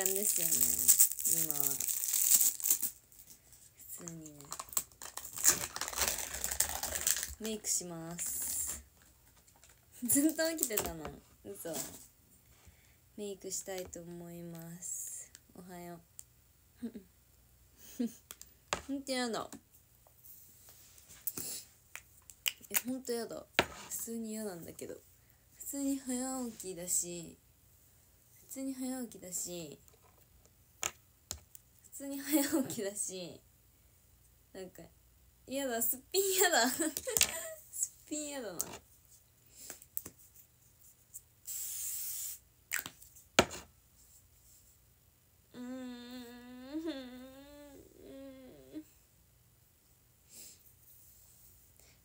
間ですよね今は普通に。ねメイクします。ずっと起きてたの嘘メイクしたいと思います。おはようほんとやだえほんとやだ普通に嫌なんだけど普通に早起きだし通に早起きだし普通に早起きだしなんか嫌だすっぴん嫌だ。すっぴん嫌だな。うーん。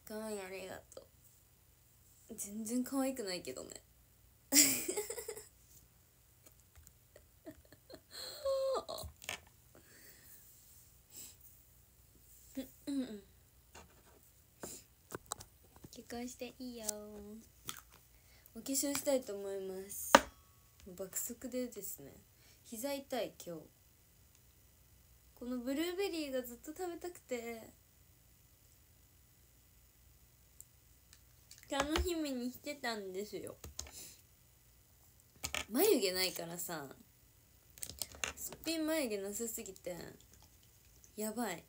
かわいいありがとう。全然可愛くないけどね。していいよお化粧したいと思います。爆速でですね。膝痛い今日。このブルーベリーがずっと食べたくて。楽しみにしてたんですよ。眉毛ないからさ。すっぴん眉毛なさすぎて。やばい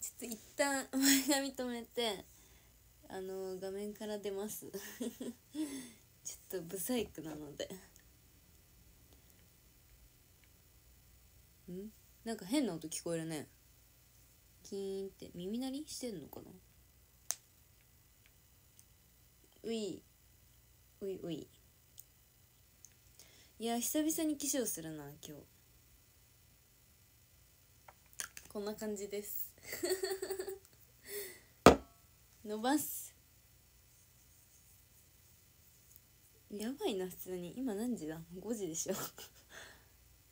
ちょっと一旦前髪止めてあの画面から出ます。ちょっとブサイクなので。ん？なんか変な音聞こえるね。キーンって耳鳴りしてんのかな？うい。ういうい。いや久々に化粧するな今日。こんな感じです。伸ばす。やばいな普通に。今何時だ？5時でしょ。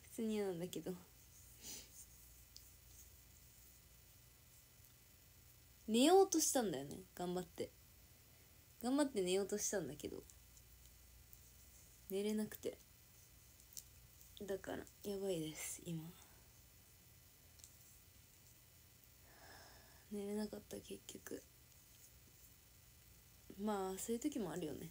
普通に嫌なんだけど。寝ようとしたんだよね。頑張って。頑張って寝ようとしたんだけど。寝れなくて。だからやばいです今。寝れなかった結局。まあそういう時もあるよね。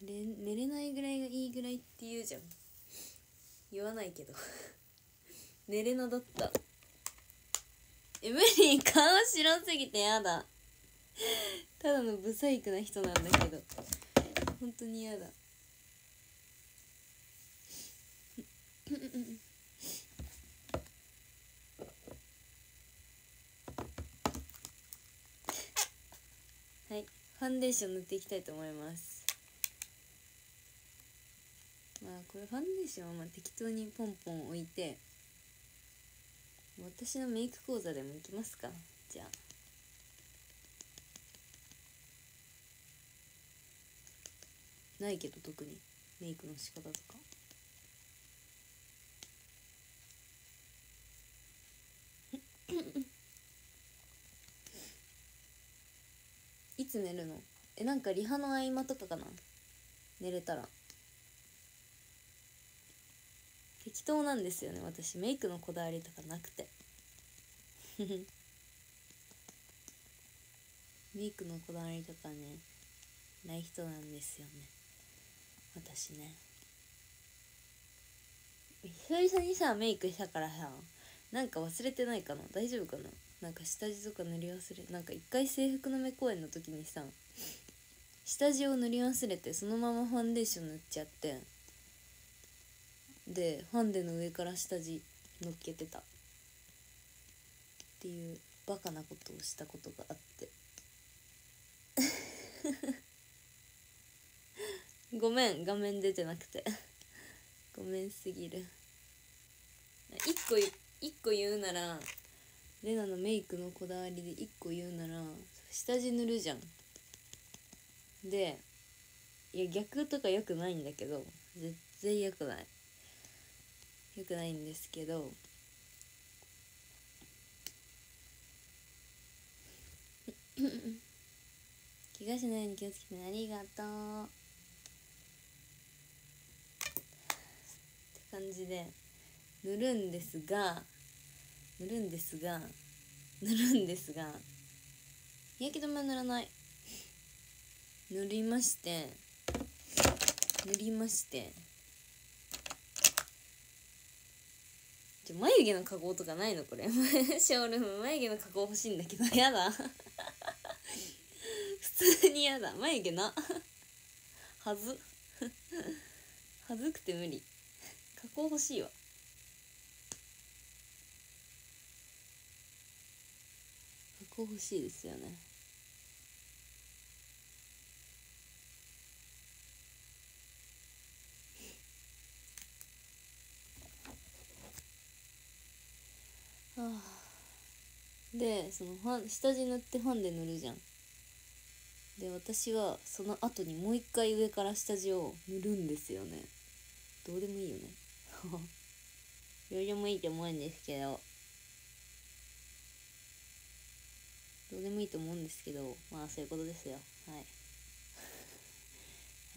寝れないぐらいがいいぐらいって言うじゃん。言わないけど。寝れなだった。え無理。顔白すぎてやだ。ただのブサイクな人なんだけど。本当にやだ。はいファンデーション塗っていきたいと思います。まあこれファンデーションはまあ適当にポンポン置いて私のメイク講座でも行きますか。じゃあ。ないけど特にメイクの仕方とか。いつ寝るの？えなんかリハの合間とかかな？寝れたら。適当なんですよね私。メイクのこだわりとかなくて。メイクのこだわりとかねない人なんですよね。私ね。久々にさメイクしたからさなんか忘れてないかな？大丈夫かな？なんか下地とか塗り忘れなんか一回制服の目公演の時にさ下地を塗り忘れてそのままファンデーション塗っちゃってでファンデの上から下地乗っけてた。っていうバカなことをしたことがあって。ごめん画面出てなくて。ごめんすぎる。一個一個言うならレナのメイクのこだわりで一個言うなら下地塗るじゃん。でいや逆とかよくないんだけど絶対よくない。よくないんですけど 怪我しないように気をつけてありがとう。って感じで塗るんですが塗るんですが塗るんですが日焼け止めは塗らない。塗りまして塗りまして。じゃ眉毛の加工とかないのこれ。ショールーム眉毛の加工欲しいんだけど やだ。普通にやだ。眉毛な。はず。はずくて無理。加工欲しいわ。加工欲しいですよね。はあ。でそのファン下地塗ってファンで塗るじゃん。で私はその後にもう一回上から下地を塗るんですよね。どうでもいいよね。どうでもいいと思うんですけど。どうでもいいと思うんですけどまあそういうことですよ。はい。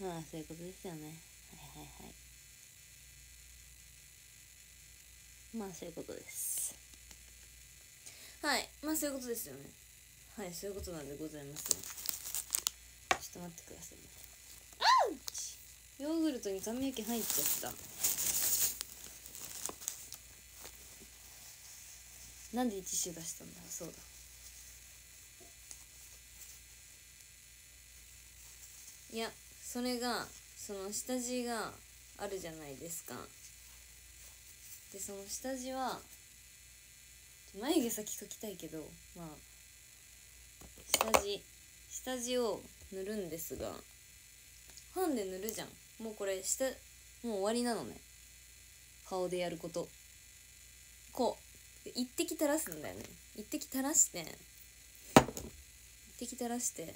まあそういうことですよね。はいはいはい。まあそういうことです。はい。まあそういうことですよね。はいそういうことなんでございますね。ちょっと待ってくださいね。あうヨーグルトに髪の毛入っちゃった。なんでティッシュ出したんだそうだ。いやそれがその下地があるじゃないですか。でその下地は眉毛先描きたいけどまあ下地下地を塗るんですがファンで塗るじゃん。もうこれ下もう終わりなのね。顔でやること。こう一滴垂らすんだよね。一滴垂らして一滴垂らして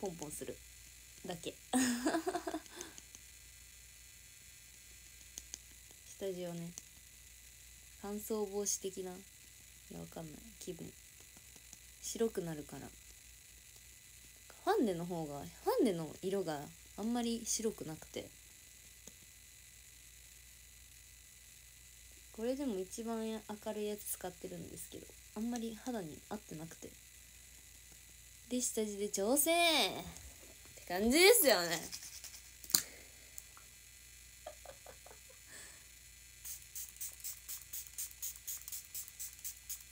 ポンポンする。だけ。下地をね。乾燥防止的な。いやわかんない。気分。白くなるから。ファンデの方がファンデの色があんまり白くなくて。これでも一番明るいやつ使ってるんですけどあんまり肌に合ってなくて。で下地で調整って感じですよね。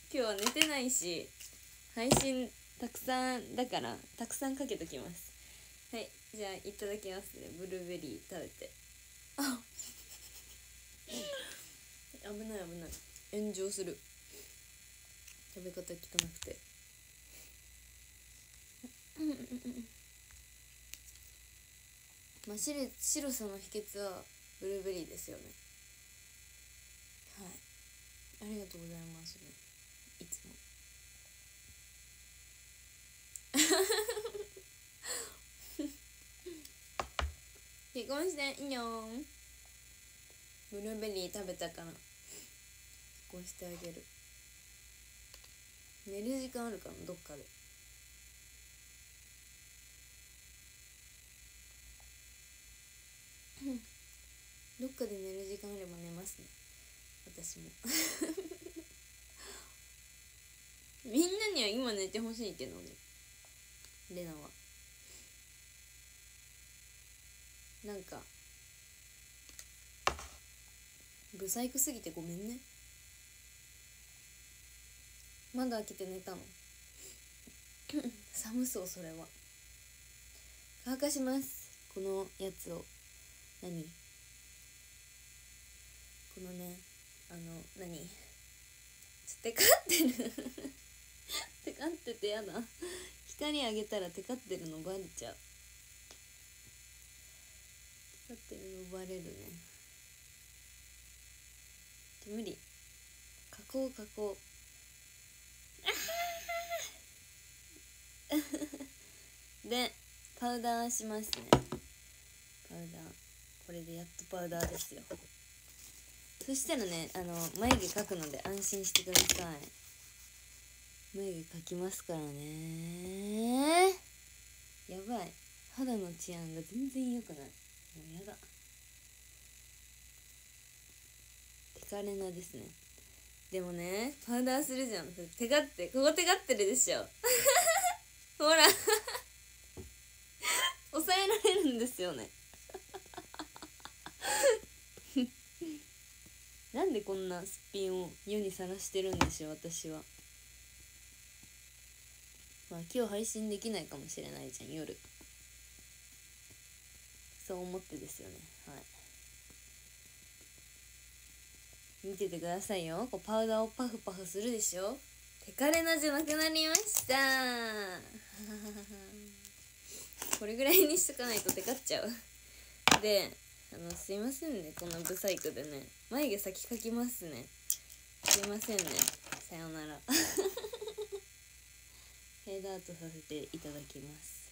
今日は寝てないし配信たくさんだからたくさんかけときます。はいじゃあいただきますね。ブルーベリー食べて。あ 危ない危ない。炎上する。食べ方汚くて。まあ白白さの秘訣はブルーベリーですよね。はい。ありがとうございます。ねいつも。結婚していいよブルーベリー食べたから。結婚してあげる。寝る時間あるかなどっかでどっかで寝る時間あれば寝ますね。私も。みんなには今寝てほしいけどね。レナは。なんかブサイクすぎてごめんね。窓開けて寝たの。寒そうそれは。乾かします。このやつを。何？このねあの何？ちょテカってる。テカっててやだ。光あげたらテカってるのバレちゃう。テカってるのバレるね。無理。加工加工。でパウダーしますね。パウダー。これでやっとパウダーですよ。そしたらねあの眉毛描くので安心してください。眉毛描きますからね。やばい。肌の治安が全然良くない。もうやだ。テカレナですね。でもねパウダーするじゃん。テカってここテカってるでしょ。ほら。抑えられるんですよね。なんでこんなすっぴんを世にさらしてるんでしょう私は。まあ今日配信できないかもしれないじゃん夜。そう思ってですよね。はい。見ててくださいよ。こうパウダーをパフパフするでしょ。テカレナじゃなくなりました。これぐらいにしとかないとテカっちゃう。であのすいませんね。こんなブサイクでね。眉毛先描きますね。すいませんね。さようなら。フェードアウトさせていただきます。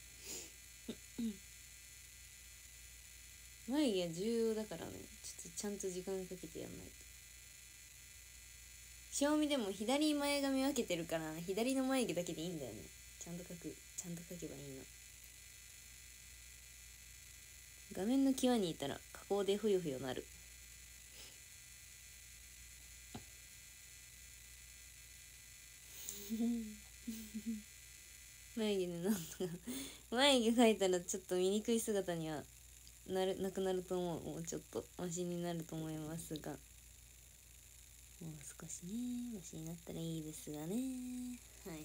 眉毛重要だからね。ちょっとちゃんと時間かけてやんないと。賞味でも左前髪分けてるから左の眉毛だけでいいんだよね。ちゃんと描く。ちゃんと描けばいいの。画面の際にいたら加工でふよふよなる。眉毛でなんとか眉毛描いたらちょっと醜い姿にはなるなくなると思うもうちょっとマシになると思いますが。もう少しねマシになったらいいですがね。はいはいはい、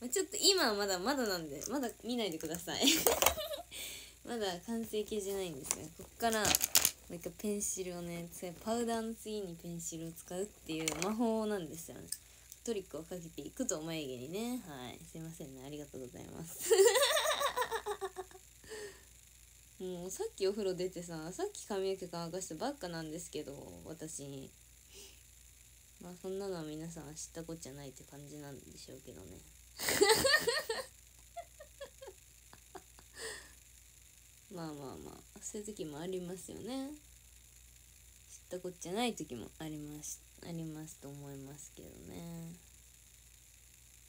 まあ、ちょっと今はまだまだなんでまだ見ないでくださいまだ完成形じゃないんですねこっからなんかペンシルをねパウダーの次にペンシルを使うっていう魔法なんですよね。トリックをかけていくと眉毛にね。はい。すいませんね。ありがとうございます。もうさっきお風呂出てささっき髪の毛乾かしてばっかなんですけど私。まあそんなのは皆さん知ったこっちゃないって感じなんでしょうけどね まあまあまあそういう時もありますよね。知ったこっちゃない時もありますありますと思いますけどね。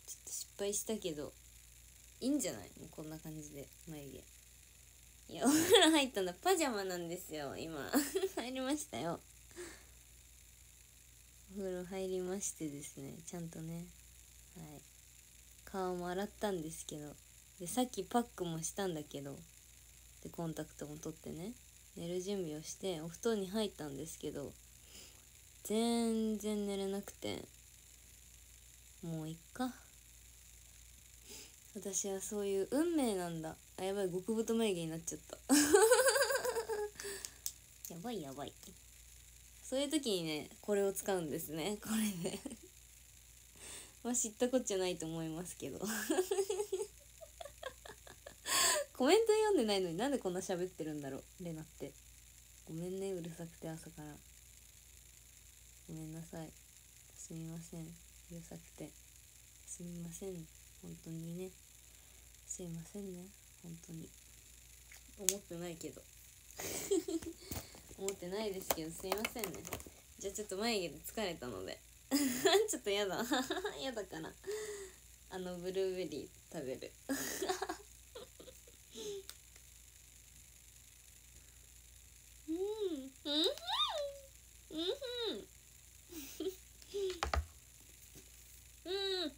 ちょっと失敗したけどいいんじゃない？こんな感じで眉毛。いやお風呂入ったんだパジャマなんですよ今。入りましたよ。お風呂入りましてですねちゃんとね。はい。顔も洗ったんですけどでさっきパックもしたんだけどでコンタクトも取ってね寝る準備をしてお布団に入ったんですけど全然寝れなくてもういっか。私はそういう運命なんだ。あやばい極太眉毛になっちゃった。やばいやばい。そういう時にねこれを使うんですね。これでまあ知ったこっちゃないと思いますけどコメント読んでないのになんでこんな喋ってるんだろうレナって。ごめんねうるさくて朝から。ごめんなさい。すみません。うるさくて。すみません。本当にね。すいませんね。本当に。思ってないけど。思ってないですけどすいませんね。じゃあちょっと眉毛で疲れたので。ちょっとやだ。やだから。あのブルーベリー食べるうんうんうんうん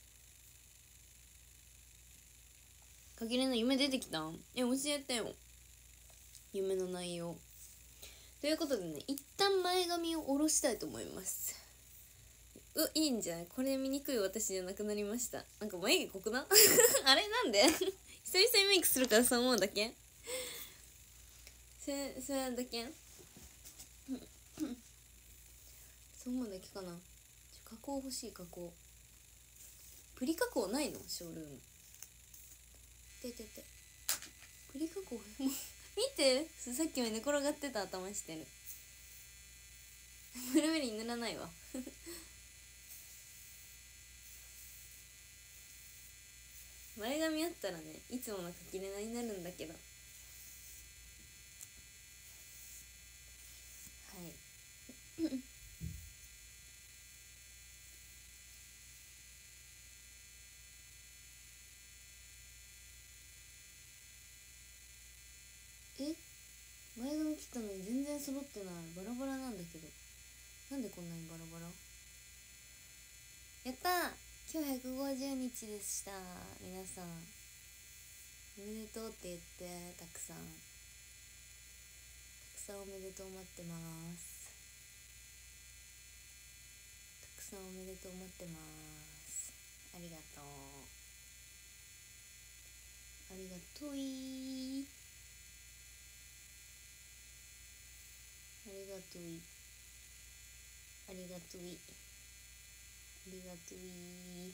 かきれたえ教えてよ。夢の内容。ということでね一旦前髪を下ろしたいと思います。ういいんじゃない？これ見にくい私じゃなくなりました。なんか眉毛濃くな？あれ？なんで？久々にメイクするからそう思うだけ？それそれだけそう思うだけかな？加工欲しい加工。プリ加工ないの？ショールーム。ててて。プリ加工。見て。さっきまで寝転がってた頭してる。ブルーベリー塗らないわ。前髪あったらねいつものかきれなになるんだけど。はい。揃ってないバラバラなんだけど。なんでこんなにバラバラ？やった今日150日でした皆さん。おめでとうって言ってたくさん。たくさんおめでとう待ってます。たくさんおめでとう待ってます。ありがとう。ありがとういありがといありがといありがとい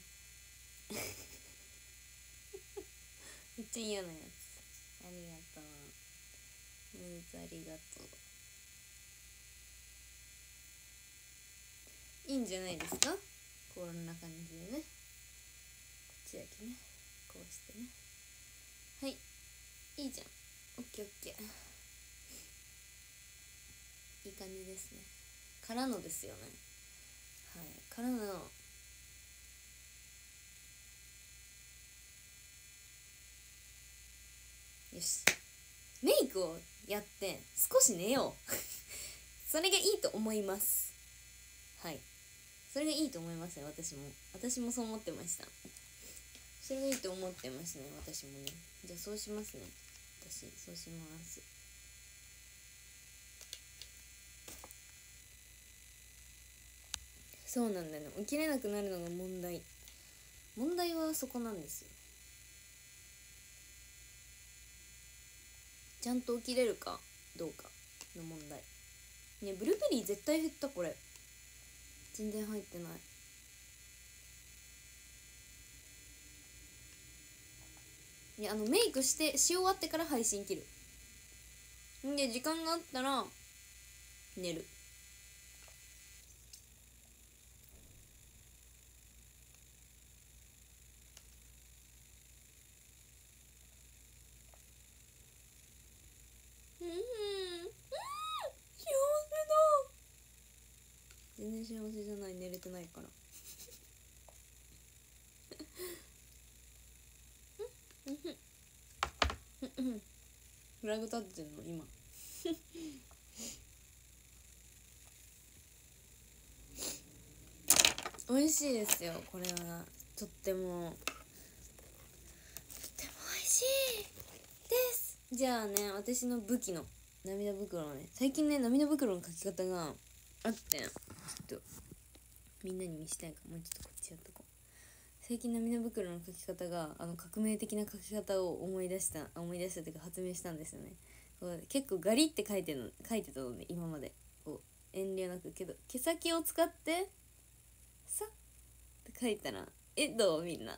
めっちゃ嫌なやつ。ありがとう。ムーズありがとう。いいんじゃないですか？こんな感じでね。こっちだけね。こうしてね。はい。いいじゃん。オッケーオッケー。いい感じですね。からのですよね。はい。からのよし。メイクをやって少し寝よう。それがいいと思います。はい。それがいいと思いますね私も。私もそう思ってました。それがいいと思ってますね私もね。じゃあそうしますね。私そうします。そうなんだよね。起きれなくなるのが問題。問題はそこなんですよ。ちゃんと起きれるかどうかの問題。ねブルーベリー絶対減ったこれ。全然入ってない。いやあのメイクしてし終わってから配信切る。んで時間があったら寝るうんうん幸せだ全然幸せじゃない寝れてないから。フラグ立ってんの？今。美味しいですよこれは。とっても。とっても美味しいです。じゃあね私の武器の。涙袋をね。最近ね涙袋の書き方があってみんなに見したいからもうちょっとこっちやっとこう。最近涙袋の書き方があの革命的な書き方を思い出した思い出したというか発明したんですよね。こう結構ガリって書いてるの書いてたので今まで。こう遠慮なく。けど毛先を使ってさって書いたらえどう？みんなあ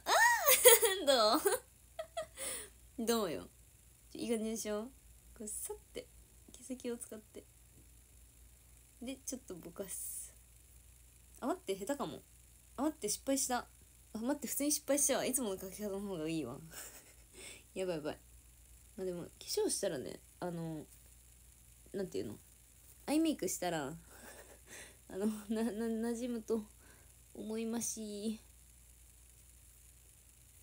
ー！どう？どうよ。いい感じでしょ？こうさって毛先を使って。でちょっとぼかす。あ待って下手かも。あ待って失敗した。あ待って普通に失敗しちゃうわ。いつもの書き方の方がいいわ。やばいやばい。まあでも化粧したらねあのなんていうの？アイメイクしたら あのなな馴染むと思いまし。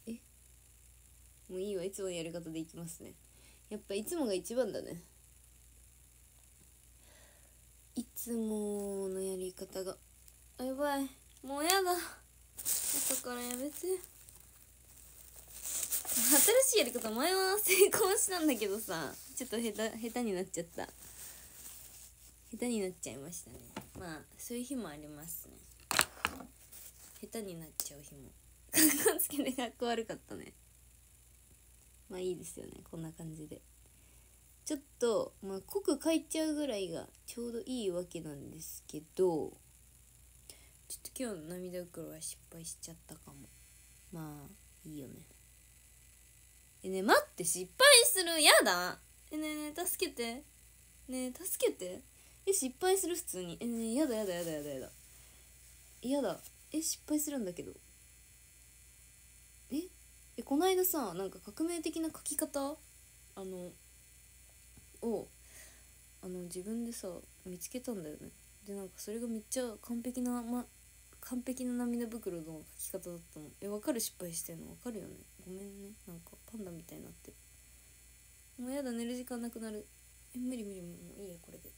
え？もういいわ。いつものやり方でいきますね。やっぱいつもが一番だね。いつものやり方が。あやばい。もうやだ。朝からやめて。新しいやり方前は成功したんだけどさ。ちょっと下手下手になっちゃった。下手になっちゃいましたね。まあそういう日もありますね。下手になっちゃう日も。かっこつけてかっこ悪かったね。まあいいですよね。こんな感じで。ちょっと、まあ、濃く描いちゃうぐらいがちょうどいいわけなんですけど。ちょっと今日の涙袋は失敗しちゃったかも。まあいいよね。えね待って失敗する？やだ。えねね助けて。ね助けて。え失敗する？普通に。えねやだやだやだやだやだ。やだ。え失敗するんだけど。ええこないださなんか革命的な書き方？あのをあの自分でさ見つけたんだよね。でなんかそれがめっちゃ完璧な、ま、完璧な涙袋の書き方だったの。えわかる失敗してんの？わかるよね。ごめんね。なんかパンダみたいになって。るもうやだ寝る時間なくなる。え無理無理もういいやこれで。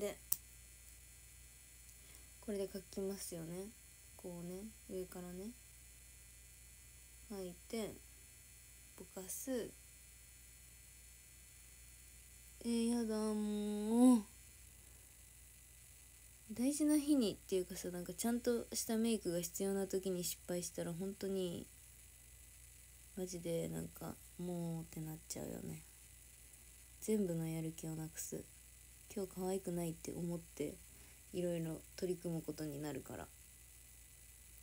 でこれで書きますよね。こうね上からね。書いてぼかす。えー、やだもう。大事な日にっていうかさなんかちゃんとしたメイクが必要な時に失敗したら本当にマジでなんかもうってなっちゃうよね。全部のやる気をなくす。今日可愛くないって思っていろいろ取り組むことになるから。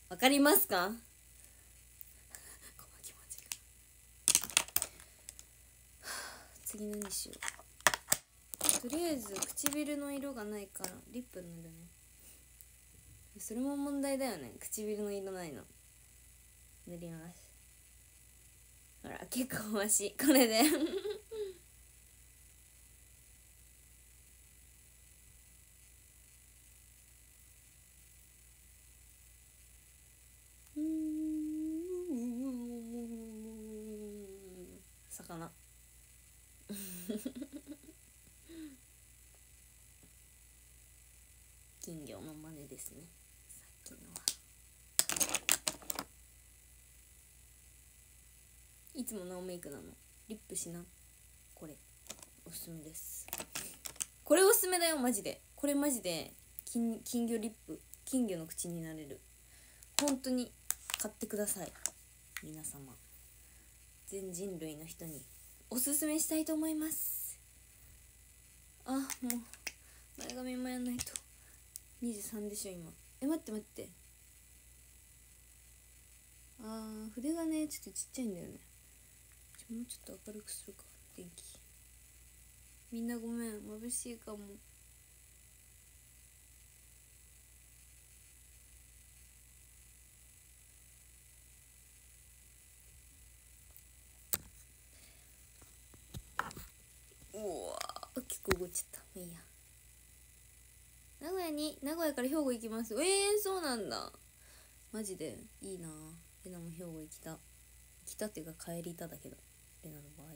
わかりますか？次何しよう。とりあえず唇の色がないからリップ塗るね。それも問題だよね。唇の色ないの。塗ります。ほら結構マシ。これで魚金魚の真似ですねさっきのはいつもノーメイクなの。リップしな。これ。おすすめです。これおすすめだよマジで。これマジで金金魚リップ。金魚の口になれる。本当に買ってください。皆様。全人類の人に。おすすめしたいと思います。あもう。前髪もやんないと。23でしょ今。え待って待って。あー筆がねちょっとちっちゃいんだよね。もうちょっと明るくするか。電気。みんなごめん。眩しいかも。うわ結構動いちゃった。いいや。名古屋に名古屋から兵庫行きます。えー、そうなんだ。マジでいいな。レナも兵庫行きた。行きたっていうか帰りただけど。レナの場合。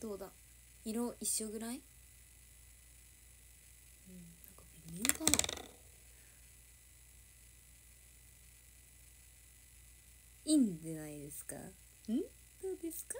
どうだ？色一緒ぐらい？うんなんか微妙かな。いいんじゃないですか？ん？どうですか？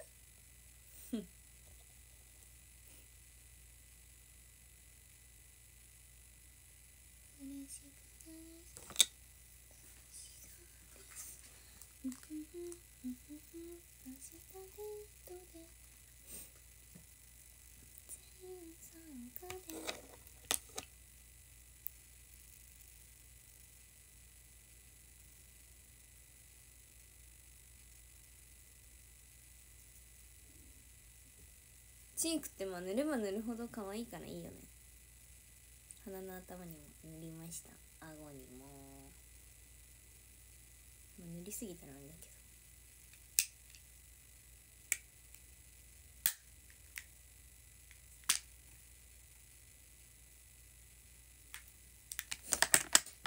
チークってまあ塗れば塗るほど可愛いからいいよね。鼻の頭にも塗りました。顎にも、塗りすぎたらあれだけど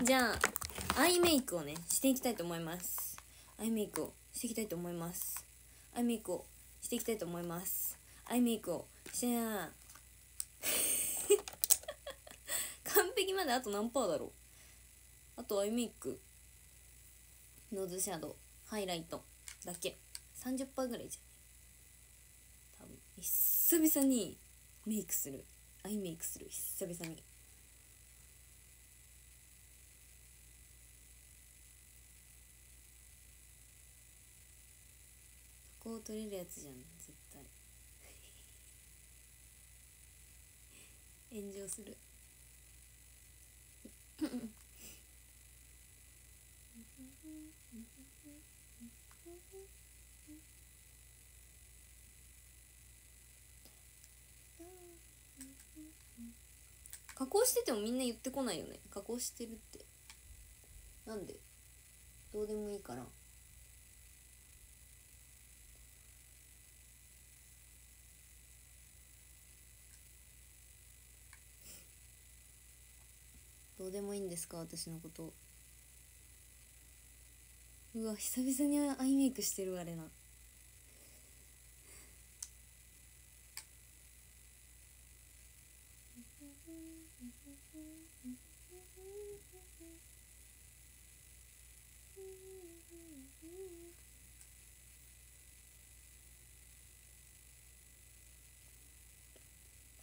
じゃあアイメイクをねしていきたいと思います。アイメイクをしていきたいと思います。アイメイクをしていきたいと思います。アイメイクをしてな 完璧まであと何パーだろう。あとアイメイクノーズシャドウハイライトだけ。30%ぐらいじゃん多分久々にメイクする。アイメイクする久々に。こう取れるやつじゃん絶対。炎上する。加工しててもみんな言ってこないよね。加工してるって。なんで？どうでもいいから。どうでもいいんですか？私のこと。うわ久々にアイメイクしてるあれな。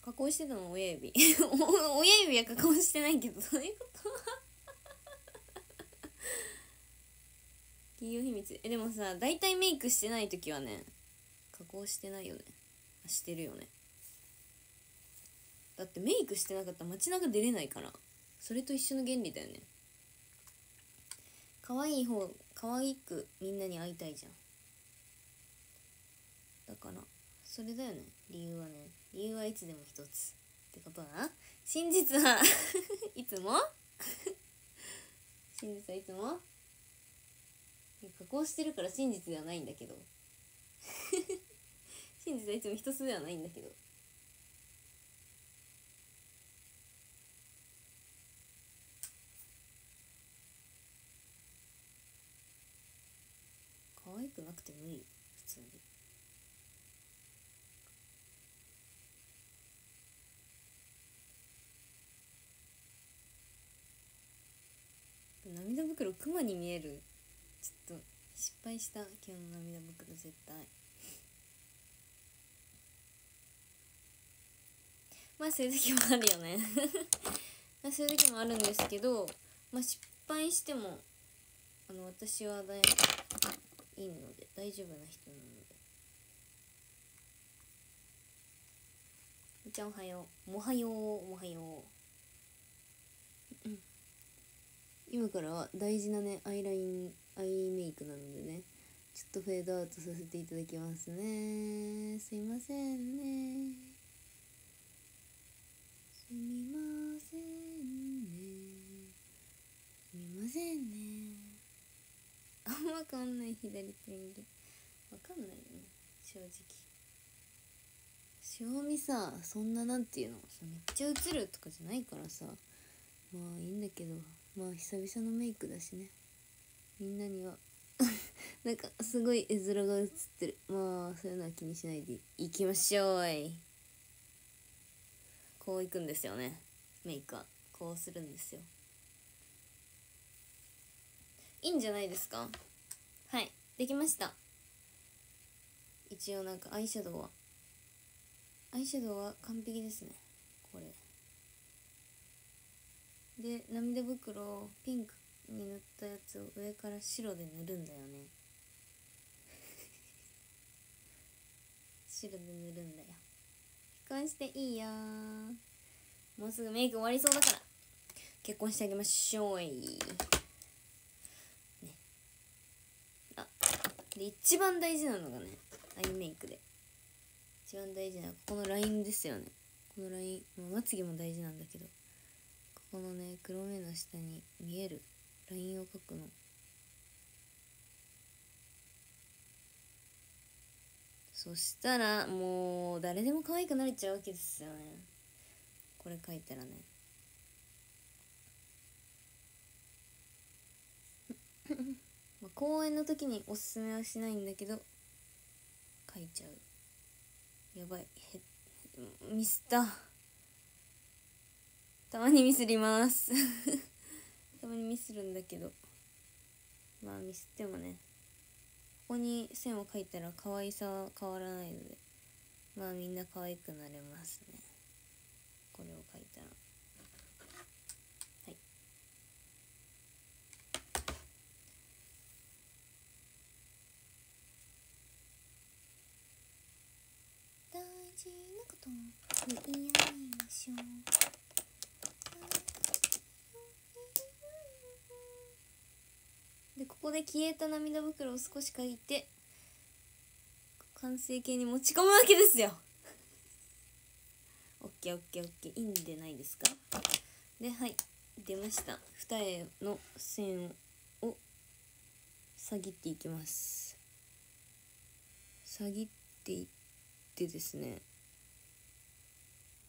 加工してたの親指。親指は加工してないけどどういうこと？企業秘密。えでもさ大体メイクしてない時はね加工してないよね。してるよね。だってメイクしてなかったら街中出れないから。それと一緒の原理だよね。可愛い方可愛くみんなに会いたいじゃん。だからそれだよね理由はね。理由はいつでも一つ。ってことはな。真実は いつも？真実はいつも？加工してるから真実ではないんだけど。真実はいつも一つではないんだけど。可愛くなくてもいい普通に涙袋クマに見える。ちょっと失敗した今日の涙袋絶対。まあそういう時もあるよね。まあそういう時もあるんですけどまあ失敗してもあの私はだいいいので大丈夫な人なので。みちゃんおはよう。もはようおはよう。今からは大事なねアイラインアイメイクなのでねちょっとフェードアウトさせていただきますね。すいませんね。すみませんね。すみませんね。あんま変わんない左手右わかんないよね正直。塩味さそんななんていうの？めっちゃ映るとかじゃないからさ。まあいいんだけど。まあ久々のメイクだしね。みんなには。なんかすごい絵面が映ってる。まあそういうのは気にしないでいきましょうい。こういくんですよね。メイクは。こうするんですよ。いいんじゃないですか？はい。できました。一応なんかアイシャドウは。アイシャドウは完璧ですね。これ。で涙袋をピンクに塗ったやつを上から白で塗るんだよね。白で塗るんだよ。結婚していいよもうすぐメイク終わりそうだから。結婚してあげましょうい。ね。あで一番大事なのがねアイメイクで。一番大事なここのラインですよね。このライン、まあ、まつげも大事なんだけど。このね黒目の下に見えるラインを描くの。そしたらもう誰でも可愛くなれちゃうわけですよね。これ描いたらね。まあ公演の時におすすめはしないんだけど描いちゃう。やばい。へミスった。たまにミスります。たまにミスるんだけど。まあミスってもねここに線を描いたら可愛さは変わらないので。まあみんな可愛くなれますね。これを描いたら。はい。大事なこと言い合いしょでここで消えた涙袋を少し描いて完成形に持ち込むわけですよ。オッケーオッケーオッケーいいんでないですか？ではい。出ました。二重の線を下ぎっていきます。下ぎっていってですね。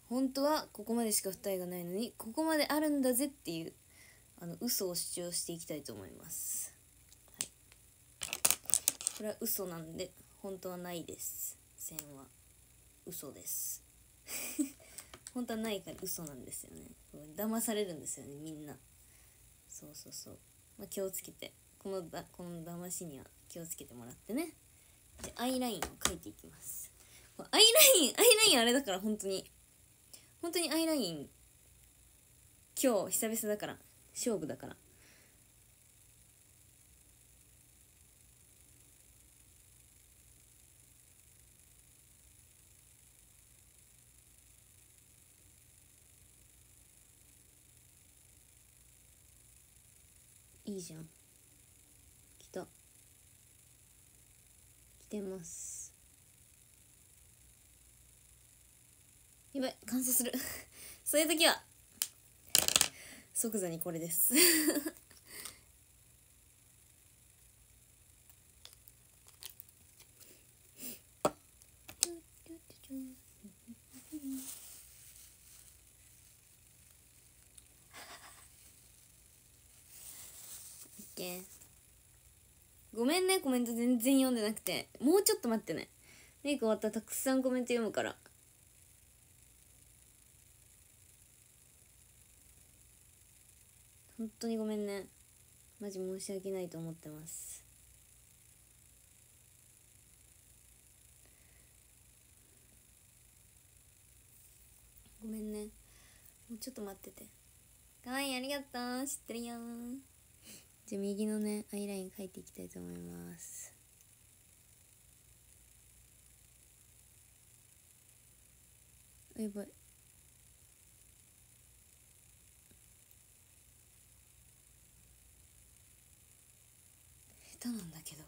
本当はここまでしか二重がないのにここまであるんだぜっていうあの嘘を主張していきたいと思います、これは嘘なんで本当はないです。線は。嘘です。本当はないから嘘なんですよね。騙されるんですよねみんな。そうそうそう、まあ、気をつけて。このだこの騙しには気をつけてもらってね。でアイラインを描いていきます。アイラインアイラインあれだから本当に。本当にアイライン。今日久々だから。勝負だから。いいじゃん。来た来てます。やばい乾燥する。そういう時は即座にこれです。ごめんねコメント全然読んでなくて。もうちょっと待ってね。メイク終わったらたくさんコメント読むから。本当にごめんね。マジ申し訳ないと思ってます。ごめんね。もうちょっと待ってて。かわいいありがとう。知ってるよ。じゃあ右のねアイライン描いていきたいと思います。やばい。下手なんだけど。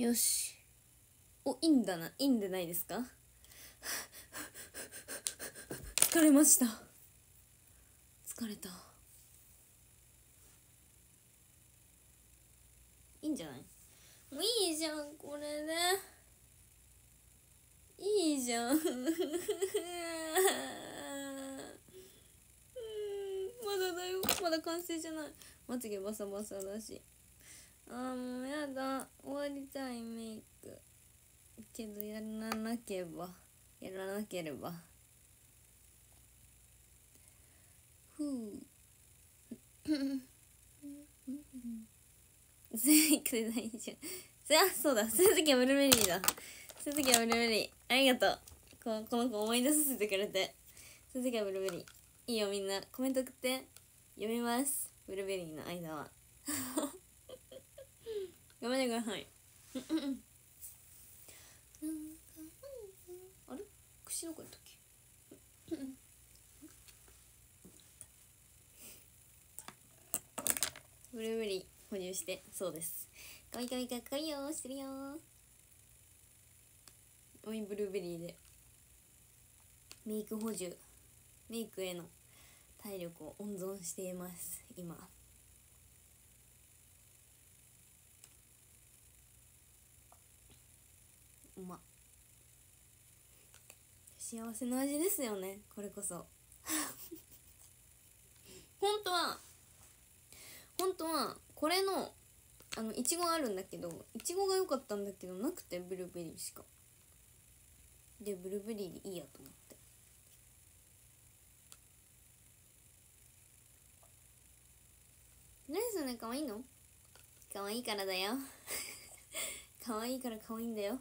よし。おいいんだな。いいんでないですか？疲れました。疲れた。いいんじゃない？もういいじゃんこれねいいじゃん。うん。まだだよ。まだ完成じゃない。まつげバサバサだし。あーもうやだ。終わりたいメイク。けどやらなければ。やらなければ。ふう。メイクで大丈夫そあそうだ。そういう時はブルーベリーだ。そういう時はブルーベリー。ありがとう。ここの子思い出させてくれて。そういう時はブルーベリー。いいよみんな。コメント送って。読みます。ブルーベリーの間は。頑張ってください。あれ？口どこやったっけ？ブルーベリー補充してそうです。かわいいかわいいかわいいよしてるよおいブルーベリーで。メイク補充。メイクへの体力を温存しています今うま幸せの味ですよねこれこそ。本当は本当はこれのあのいちごあるんだけどいちごが良かったんだけどなくてブルーベリーしか。でブルーベリーでいいやと思って。何それかわいの？かわいいからだよ。かわいいからかわいいんだよ。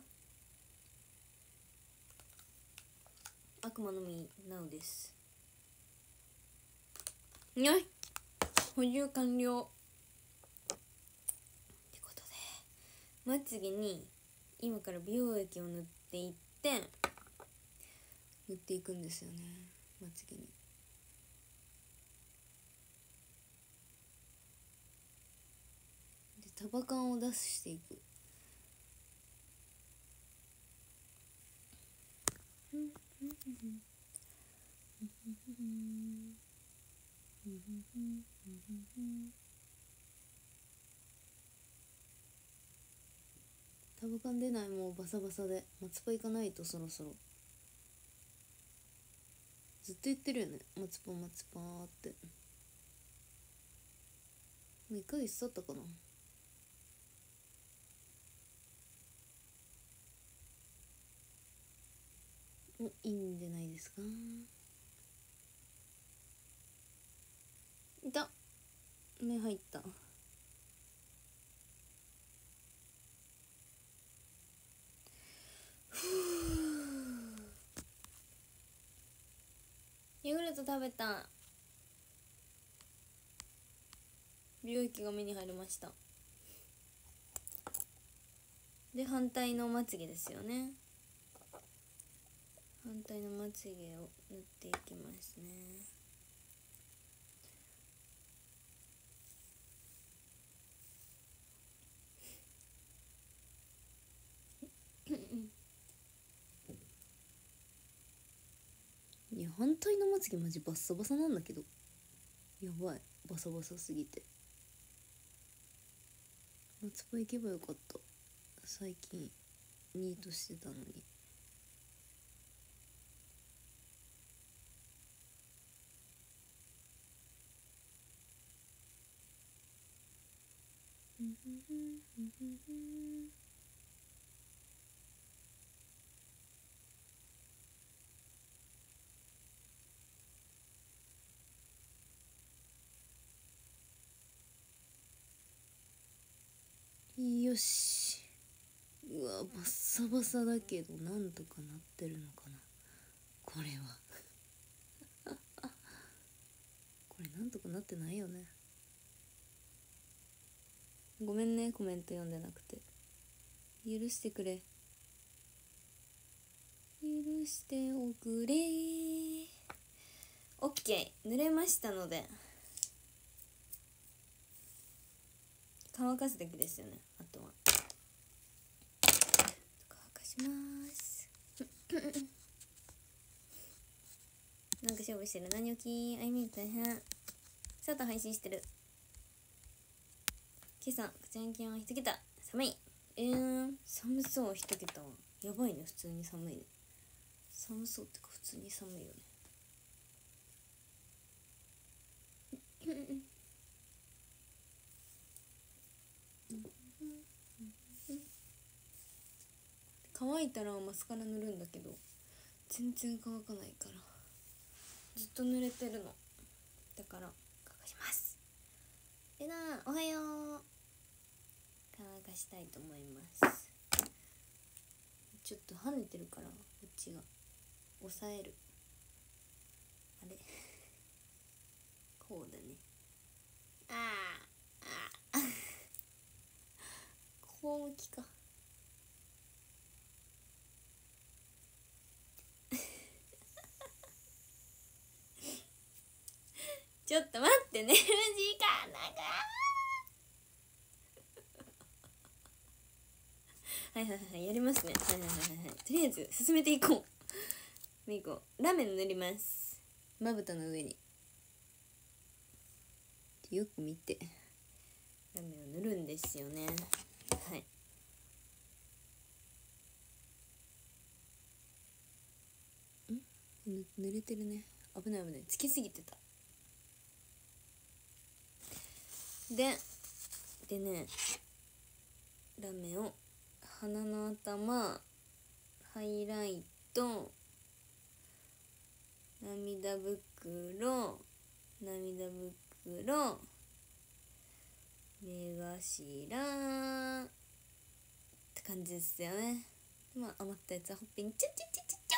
悪魔の実なおです。よい。補充完了。ってことでまつげに今から美容液を塗っていって塗っていくんですよね。まつげに。で束感を出していく。タブカン出ない。もうバサバサで。松パ行かないとそろそろ。ずっと言ってるよね。松パ松パって。もう1ヶ月経ったかな。おいいんじゃないですか？いた目入った。ヨーグルト食べた。美容液が目に入りました。で反対のまつげですよね。反対のまつげを塗っていきますね。いや反対のまつげマジバッサバサなんだけど。やばい。バサバサすぎて。夏場行けばよかった。最近ニートしてたのに。よし。うわバッサバサだけどなんとかなってるのかな。これは。これなんとかなってないよね。ごめんねコメント読んでなくて。許してくれ。許しておくれ。オッケー濡れましたので。乾かすだけですよねあとは。乾かします。なんか勝負してる。何起き？あいみ大変。さと配信してる。今朝口の気温一桁寒い。えー、寒そう。一桁はやばいね。普通に寒い。ね寒そうってか普通に寒いよね。乾いたらマスカラ塗るんだけど全然乾かないから。ずっと濡れてるの。だから乾かします。レナおはよう。乾かしたいと思います。ちょっと跳ねてるからこっちが。押さえる。あれ？こうだね。あああ こう向きか。ちょっと待って寝る 時間長はいはいはいやりますね。はいはいはいはい。とりあえず進めていこう。いこう。ラーメン塗ります。まぶたの上に。よく見て。ラメを塗るんですよね。はい。ん？濡れてるね。危ない危ない。つきすぎてたででねラメを鼻の頭ハイライト涙袋涙袋目頭って感じですよね。まあ余ったやつはほっぺにチュチュチュチュチ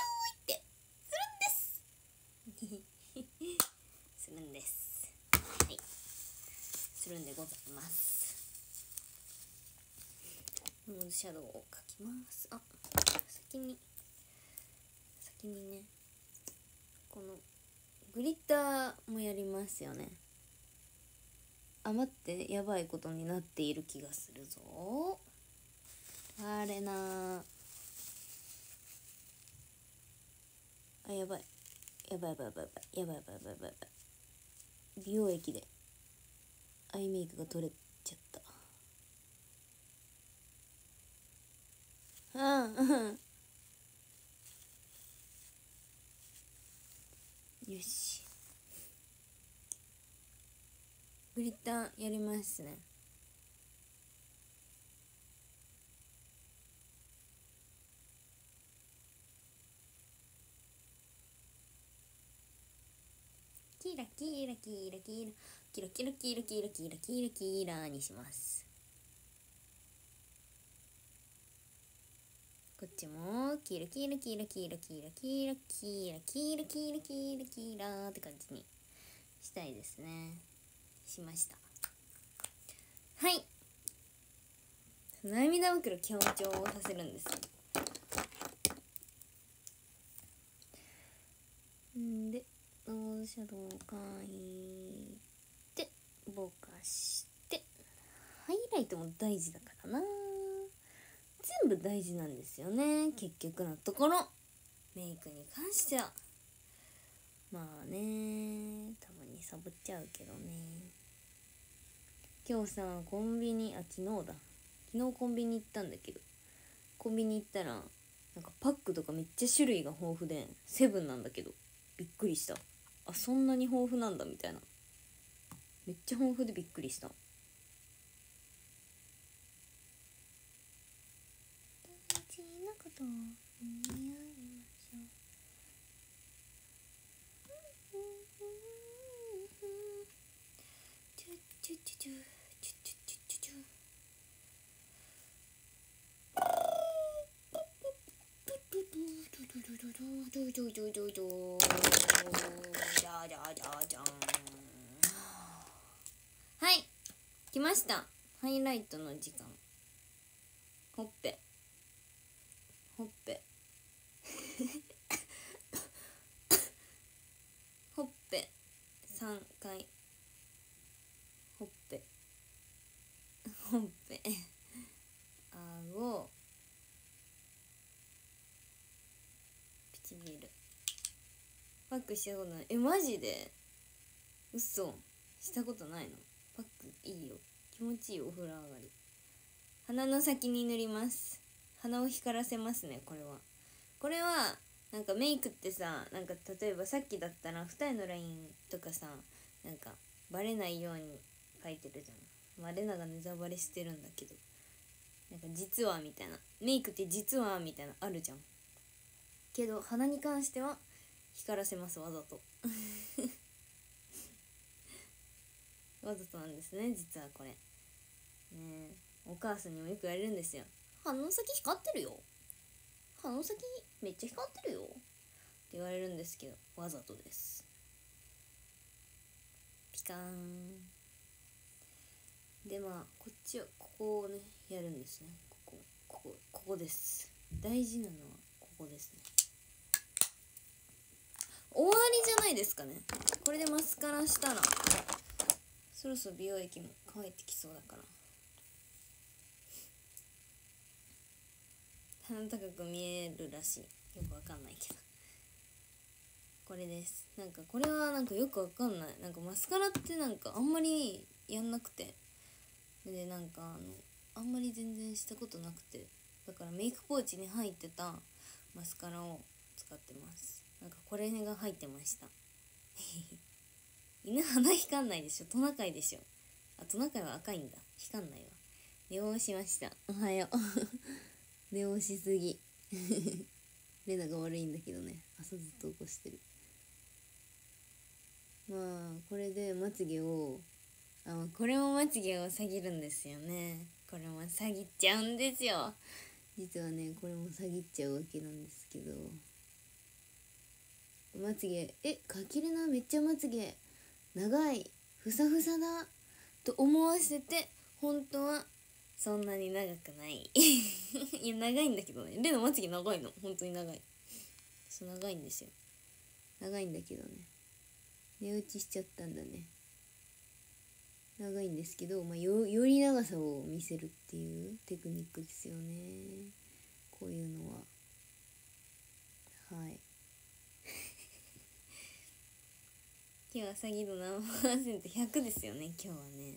するんでございます。モーシャドウを描きます。あ、先に、先にね、この、グリッターもやりますよね。余ってやばいことになっている気がするぞ。あれなあ、やばいやばいやばいやばいやばいやばいやばい。美容液でアイメイクが取れちゃった。うん。よし。グリッターやりますね。キラキラキラキラ。キラキラキラキラキラキラキラにしますこっちもキラキラキラキラキラキラキラキラキラキラキラって感じにしたいですねしましたはい涙袋強調させるんですんでノーシャドウを描いぼかしてハイライトも大事だからな。全部大事なんですよね結局のところ。メイクに関しては。まあねたまにサボっちゃうけどね。今日さコンビニあ昨日だ。昨日コンビニ行ったんだけど。コンビニ行ったらなんかパックとかめっちゃ種類が豊富でセブンなんだけど。びっくりした。あそんなに豊富なんだみたいな。めっちゃ豊富でびっくりした。大事なことを言い合いましょう。チュチュチュチュチュチュチュチュチュはい。来ました。ハイライトの時間。ほっぺ。ほっぺ。ほっぺ。3回。ほっぺ。ほっぺ。あご唇。パックしたことない。えマジで？嘘。したことないの？パックいいよ。気持ちいいお風呂上がり。鼻の先に塗ります。鼻を光らせますねこれは。これはなんかメイクってさなんか例えばさっきだったら二重のラインとかさなんかバレないように描いてるじゃん。まあレナがネザバレしてるんだけど。なんか実はみたいな。メイクって実はみたいなあるじゃん。けど鼻に関しては光らせますわざと。わざとなんですね実はこれ。ねえお母さんにもよく言われるんですよ。鼻の先光ってるよ。鼻の先めっちゃ光ってるよ。って言われるんですけどわざとです。ピカーン。でまあこっちはここをねやるんですね。ここここここです。大事なのはここですね。終わりじゃないですかね。これでマスカラしたらそろそろ美容液も乾いてきそうだから。鼻高く見えるらしい。よくわかんないけど。これです。なんかこれはなんかよくわかんない。なんかマスカラってなんかあんまりやんなくて。でなんかあのあんまり全然したことなくて。だからメイクポーチに入ってたマスカラを使ってます。なんかこれが入ってました。犬鼻光んないでしょ。トナカイでしょ。あトナカイは赤いんだ。光んないわ。寝坊しました。おはよう。寝坊しすぎ。レナが悪いんだけどね。朝ずっと起こしてる。まあこれでまつげをあこれもまつげを下げるんですよね。これも下げちゃうんですよ。実はねこれも下げちゃうわけなんですけど。まつげえかけるな。めっちゃまつげ。長いふさふさだと思わせて本当はそんなに長くない。いや長いんだけどね。レナまつげ長いの。本当に長い。そう長いんですよ。長いんだけどね。寝落ちしちゃったんだね。長いんですけど、まあ、よより長さを見せるっていうテクニックですよね。こういうのは。はい。今日は詐欺度何パーセント100ですよね今日はね。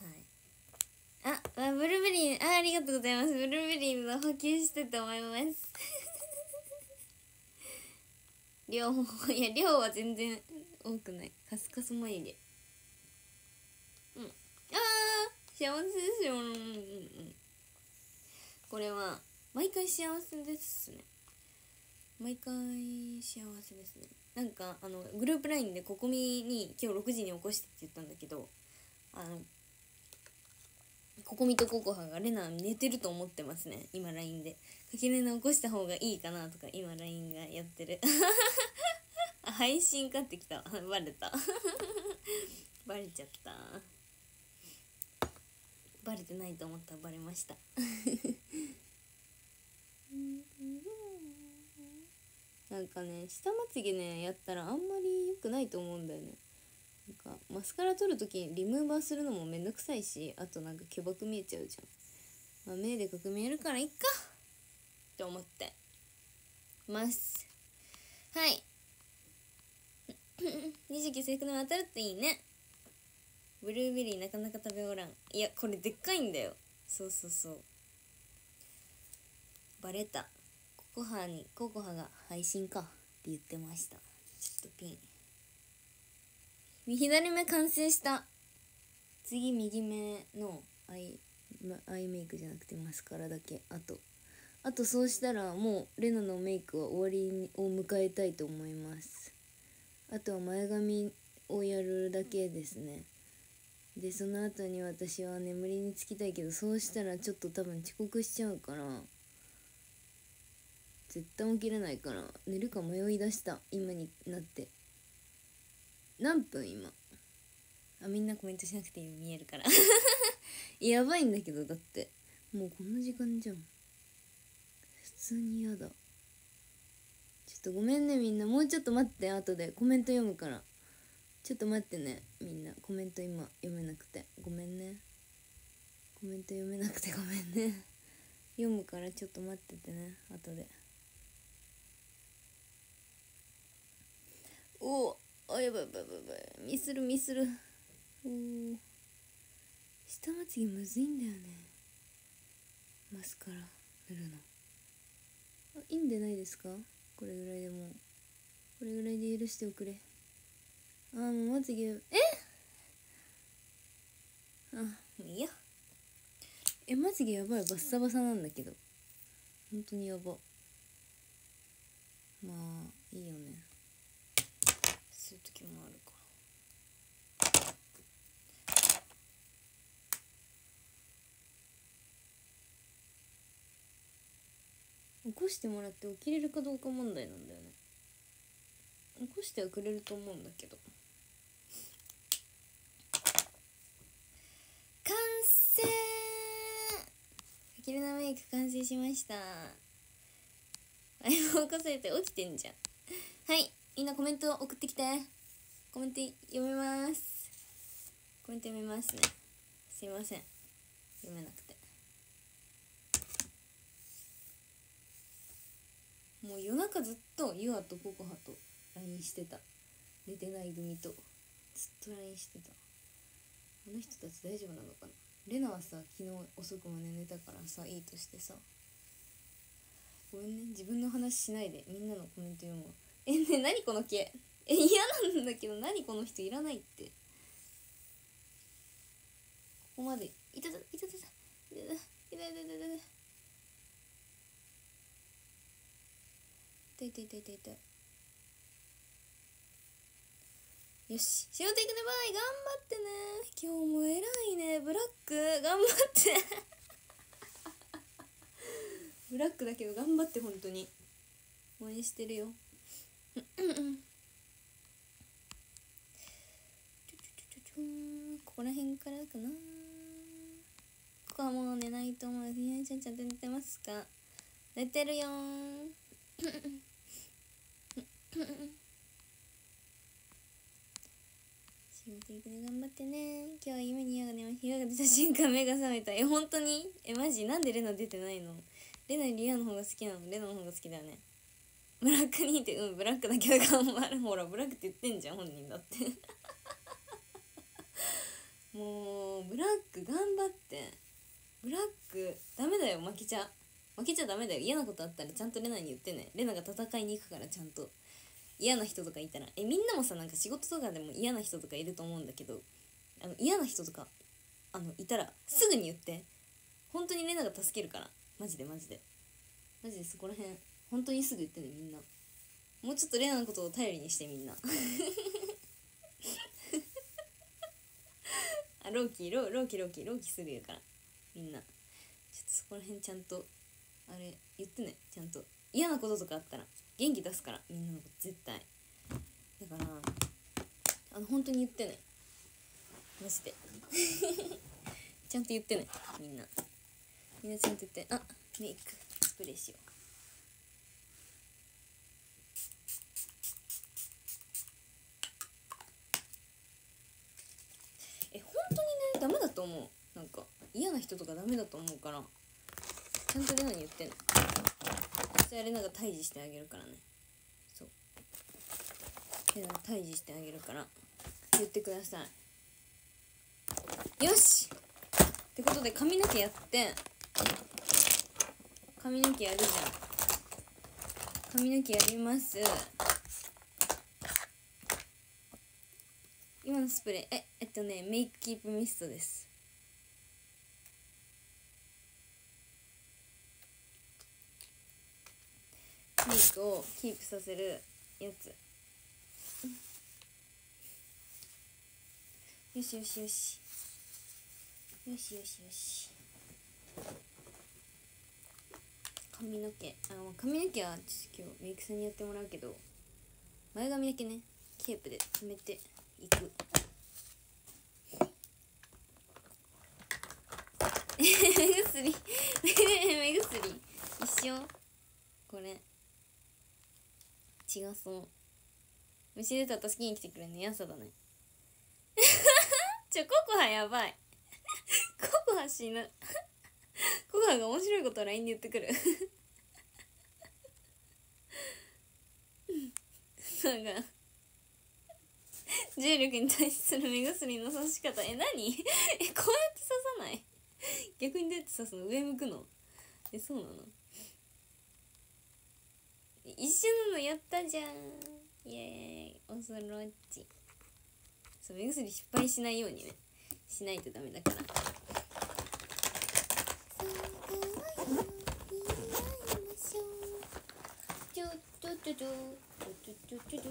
はい。ああブルーベリーあありがとうございます。ブルーベリーの補給してと思います。量もいや量は全然多くない。カスカス眉毛。うん。あー幸せですよ。うんうん。これは毎回幸せですね。毎回幸せですね。なんかあのグループ LINE でここみに今日6時に起こしてって言ったんだけどあのここみとココハがレナ寝てると思ってますね。今 LINE で。かけレナ起こした方がいいかなとか今 LINE がやってる。配信かってきた。バレた。バレちゃった。バレてないと思ったらバレました。なんかね下まつげねやったらあんまり良くないと思うんだよね。なんかマスカラ取る時にリムーバーするのもめんどくさいしあとなんか巨木見えちゃうじゃん、まあ、目でかく見えるからいっか。って思って。ます。はい。29制服の当たるっていいね。ブルーベリーなかなか食べおらん。いやこれでっかいんだよ。そうそうそう。バレた。ココハにココハが配信かって言ってました。ちょっとピン。左目完成した。次右目のアイアイメイクじゃなくてマスカラだけ。あとあとそうしたらもうレナのメイクは終わりを迎えたいと思います。あとは前髪をやるだけですね。でその後に私は眠りにつきたいけどそうしたらちょっと多分遅刻しちゃうから。絶対起きれないから寝るか迷い出した今になって。何分今？あみんなコメントしなくていい見えるから。やばいんだけどだって。もうこんな時間じゃん。普通に嫌だ。ちょっとごめんねみんな。もうちょっと待って後で。コメント読むから。ちょっと待ってねみんな。コメント今読めなくて。ごめんね。コメント読めなくてごめんね。読むからちょっと待っててね後で。おおやばいやばいやばいミスるミスる。お下まつげむずいんだよね。マスカラ塗るの。あいいんでないですか？これぐらいでも。これぐらいで許しておくれ。あもうまつげ。え？あいいや。えまつげやばい。バッサバサなんだけど。本当にやば。まあいいよね。する時もあるから。起こしてもらって起きれるかどうか問題なんだよね。起こしてはくれると思うんだけど。完成！かけるなメイク完成しました。あれも起こされて起きてんじゃん。はい。みんなコメント送ってきて。コメント読めます。コメント読めますね。すいません。読めなくて。もう夜中ずっとユアとココハと LINE してた。寝てない組と。ずっと LINE してた。あの人たち大丈夫なのかな。レナはさ昨日遅くまで寝たからさいいとしてさ。ごめんね。自分の話しないで。みんなのコメント読むわえね何この毛？え嫌なんだけど何この人いらないって。ここまで。いたたいたたた。いたたいたたいた。いたいたいたいた。よし。仕事行くね。バイ。頑張ってね。今日も偉いね。ブラック。頑張って。ブラックだけど頑張って本当に。応援してるよ。ここら辺からかな。ここはもう寝ないと思う。ひなちゃんちゃんと寝てますか？寝てるよ仕事行くね頑張ってね。今日は夢に矢が出ました矢が出た瞬間目が覚めた。え本当に？えマジ？なんでレナ出てないの？レナよりリアの方が好きなの？レナの方が好きだよね。ブラックにってうんブラックだけど頑張る。ほらブラックって言ってんじゃん本人だって。もうブラック頑張って。ブラックダメだよ負けちゃ負けちゃダメだよ。嫌なことあったらちゃんとレナに言ってね。レナが戦いに行くからちゃんと。嫌な人とかいたら。えみんなもさなんか仕事とかでも嫌な人とかいると思うんだけどあの嫌な人とかあのいたらすぐに言って。本当にレナが助けるから。マジでマジで。マジでそこら辺。本当にすぐ言ってねみんな。もうちょっとレナのことを頼りにしてみんな。あローキーローローキーローキーローキーすぐ言うから。みんな。ちょっとそこら辺ちゃんとあれ言ってね。ちゃんと。嫌なこととかあったら元気出すから。みんなのこと絶対。だからあの本当に言ってね。マジで。ちゃんと言ってね。みんな。みんなちゃんと言って。あメイク。スプレーしようと思う。なんか嫌な人とかダメだと思うからちゃんとレナに言ってね。そしたらレナが退治してあげるからね。そう。レナが退治してあげるから言ってください。よし！ってことで髪の毛やって。髪の毛やるじゃん。髪の毛やります。今のスプレー。ええっとねメイクキープミストです。メイクをキープさせるやつ。よしよしよし。よしよしよし。髪の毛。あまあ髪の毛はちょっと今日メイクさんにやってもらうけど。前髪だけねケープで留めて。いく。目薬。目薬。一緒。これ。違そう。虫出たら助けに来てくれんのやさだね。ちょココハやばい。ココハ死ぬ。ココハが面白いことを LINE で言ってくる。なんか重力に対する目薬の刺し方。え何？えこうやって刺さない？逆にどうやって刺すの？上向くの？えそうなの？一緒なのやったじゃん。イエーイ。おそろっち。そう目薬失敗しないようにね。しないとダメだから。ちょちょちょちょちょちょちょち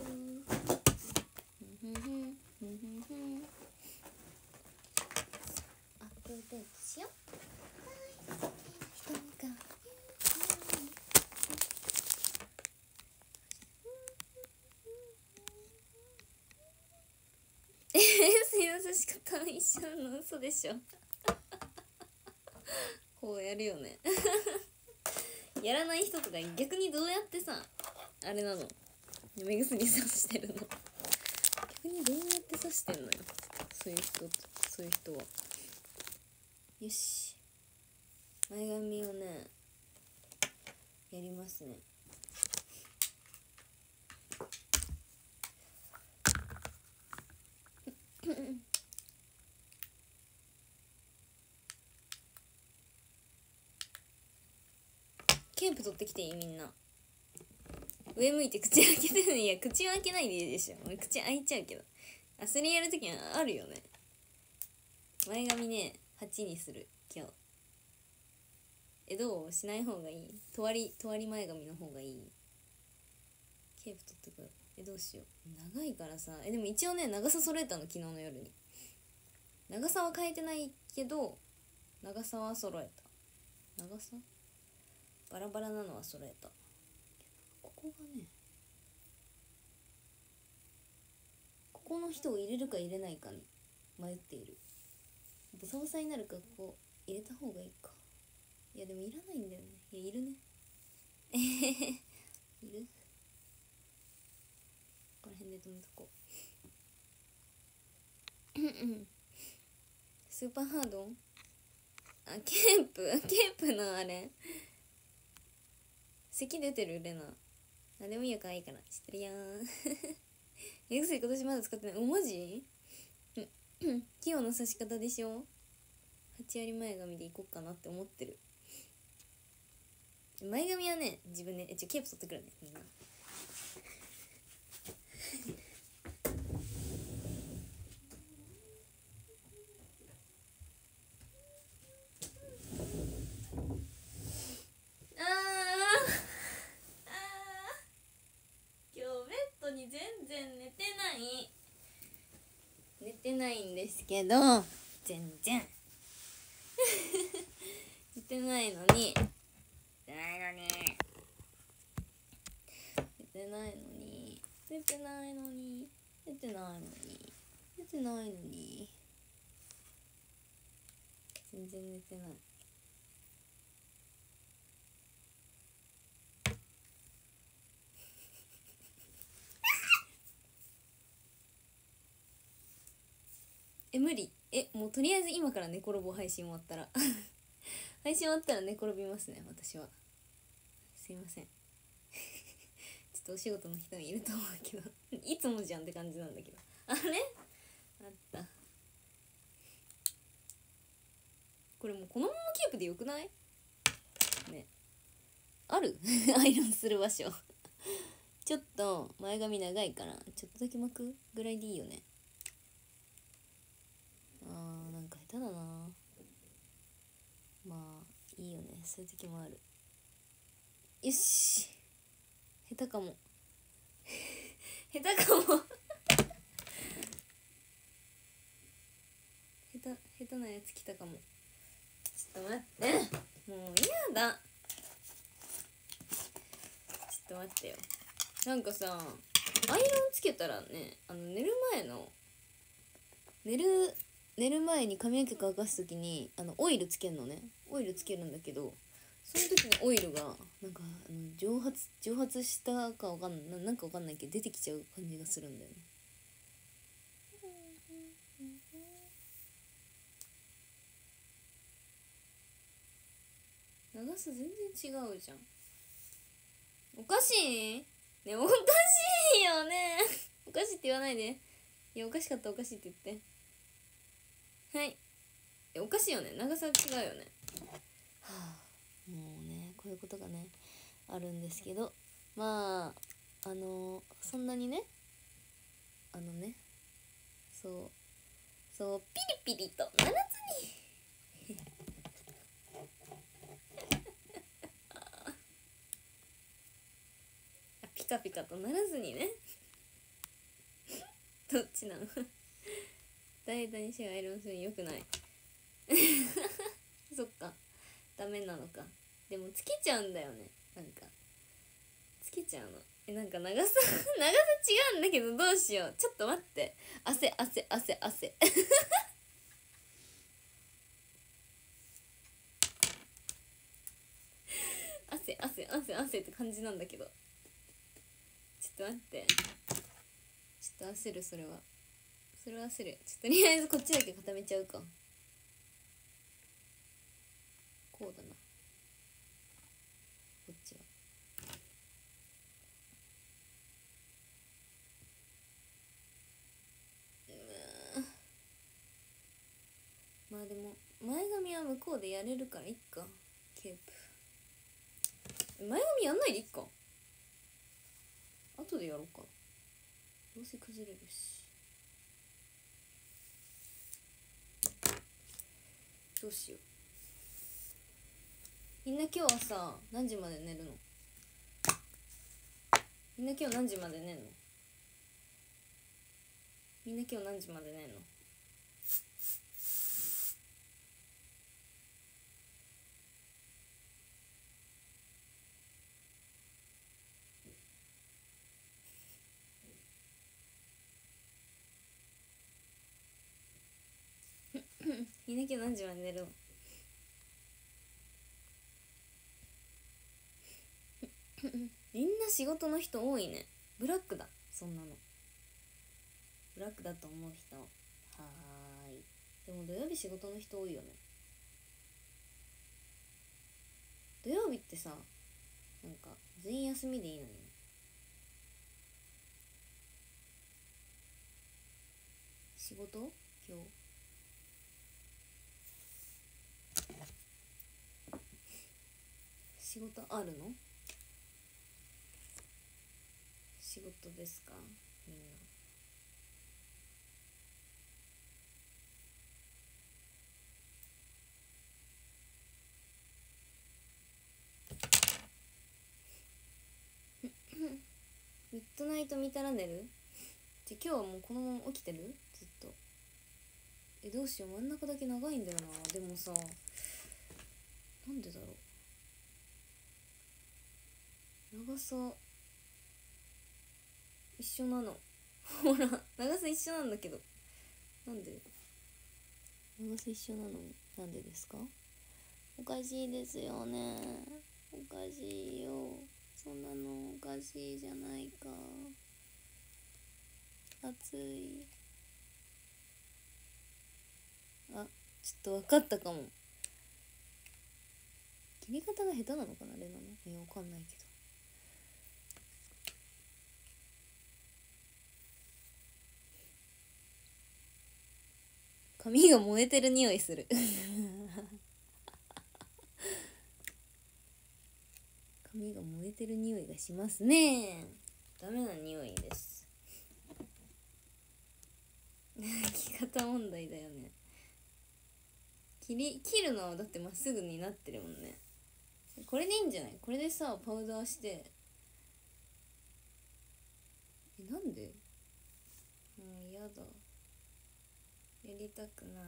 ょアップデートしよう人がえ水の差し方は一緒の嘘でしょ こうやるよね。やらない人とか逆にどうやってさあれなの？目薬さしてるの。逆にどうやってさしてんのよ。そういう人そういう人は。よし。前髪をねやりますね。ケープ取ってきていい？みんな。上向いて口開けてるいや口開けないでいいでしょ俺口開いちゃうけど。あそれやるときはあるよね。前髪ね8にする。今日。えどうしない方がいい。とわりとわり前髪の方がいい。ケープ取ってく。るえどうしよう。長いからさ。えでも一応ね長さ揃えたの昨日の夜に。長さは変えてないけど長さは揃えた長さ？バラバラなのは揃えた。ここがねここの人を入れるか入れないかに迷っている。ボサボサになるかここ入れた方がいいか。いやでもいらないんだよね。いやいるね。えへへいる。ここら辺で止めとこう。スーパーハードあケープ？ケープのあれ。咳出てるレナ。何でもいいよ可愛いから知ってるやん。目薬今年まだ使ってない。おマジ？うん。器用な刺し方でしょ？8割前髪でいこうかなって思ってる。前髪はね自分でえちょケープ取ってくるねみんなあーあー今日ベッドに全然寝てない寝てないんですけど全然。寝てないのに。寝てないのに。寝てないのに。寝てないのに。寝てないのに。寝てないのに。全然寝てない無理。えもうとりあえず今から寝転ぼう配信終わったら。配信終わったら寝転びますね私は。すいません。ちょっとお仕事の人もいると思うけど。いつもじゃんって感じなんだけど。あれ？あった。これもうこのままキープでよくない？ね。ある？アイロンする場所。ちょっと前髪長いからちょっとだけ巻くぐらいでいいよねあーなんか下手だな。まあいいよね。そういう時もある。よし。下手かも。下手かも。下手下手なやつ来たかも。ちょっと待って。もう嫌だ。ちょっと待ってよ。なんかさアイロンつけたらねあの寝る前の寝る寝る前に髪の毛乾かす時にあのオイルつけるのね。オイルつけるんだけどその時にオイルがなんかあの蒸発蒸発したかわかんないななんかわかんないけど出てきちゃう感じがするんだよね。長さ全然違うじゃん。おかしい？ねおかしいよね。おかしいって言わないで。いやおかしかったおかしいって言って。はい。おかしいよね。長さ違うよね。はあ。もうねこういうことがねあるんですけど。まああのそんなにねあのねそうそうピリピリとならずに ピカピカとならずにね。どっちなの？対枝にしがアイロンするによくない。そっか。ダメなのか。でもつけちゃうんだよね。なんか。つけちゃうの。えなんか長さ 長さ違うんだけどどうしよう。ちょっと待って。汗汗汗汗。汗汗 汗汗って感じなんだけど。ちょっと待って。ちょっと焦るそれは。それは焦る。ちょっととりあえずこっちだけ固めちゃうか。こうだな。こっちは。まあでも前髪は向こうでやれるからいっか。ケープ。前髪やんないでいっか。後でやろうか。どうせ崩れるし。どうしよう。みんな今日はさ何時まで寝るの？みんな今日何時まで寝るの？みんな今日何時まで寝るの？いなきゃ何時まで寝るのみんな仕事の人多いね。ブラックだ。そんなの。ブラックだと思う人。はーい。でも土曜日仕事の人多いよね。土曜日ってさなんか全員休みでいいのに。仕事？今日？仕事あるの？仕事ですか？みんな。ミッドナイト見たら寝る？じゃ今日はもうこのまま起きてる？ずっと。えどうしよう。真ん中だけ長いんだよな。でもさなんでだろう。長さ一緒なの。ほら長さ一緒なんだけど。なんで？長さ一緒なの？なんでですか？おかしいですよね。おかしいよ。そんなのおかしいじゃないか。暑い。あちょっと分かったかも。切り方が下手なのかなレナの？いやわかんないけど。髪が燃えてる匂いする。髪が燃えてる匂いがしますね。ダメな匂いです。着方問題だよね。切り切るのはだってまっすぐになってるもんね。これでいいんじゃない？これでさパウダーして。えなんで？もう嫌だ。やりたくな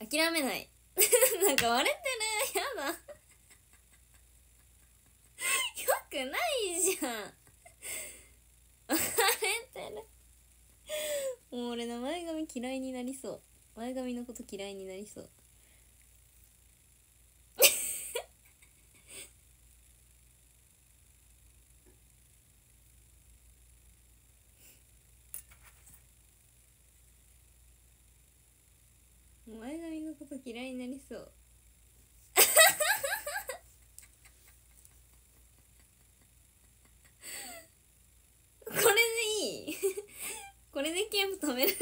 い。諦めない。なんか割れてる。やだ。よくないじゃん。もう俺の前髪嫌いになりそう。前髪のこと嫌いになりそう 前髪のこと嫌いになりそうこれでいいこれでケープ止める。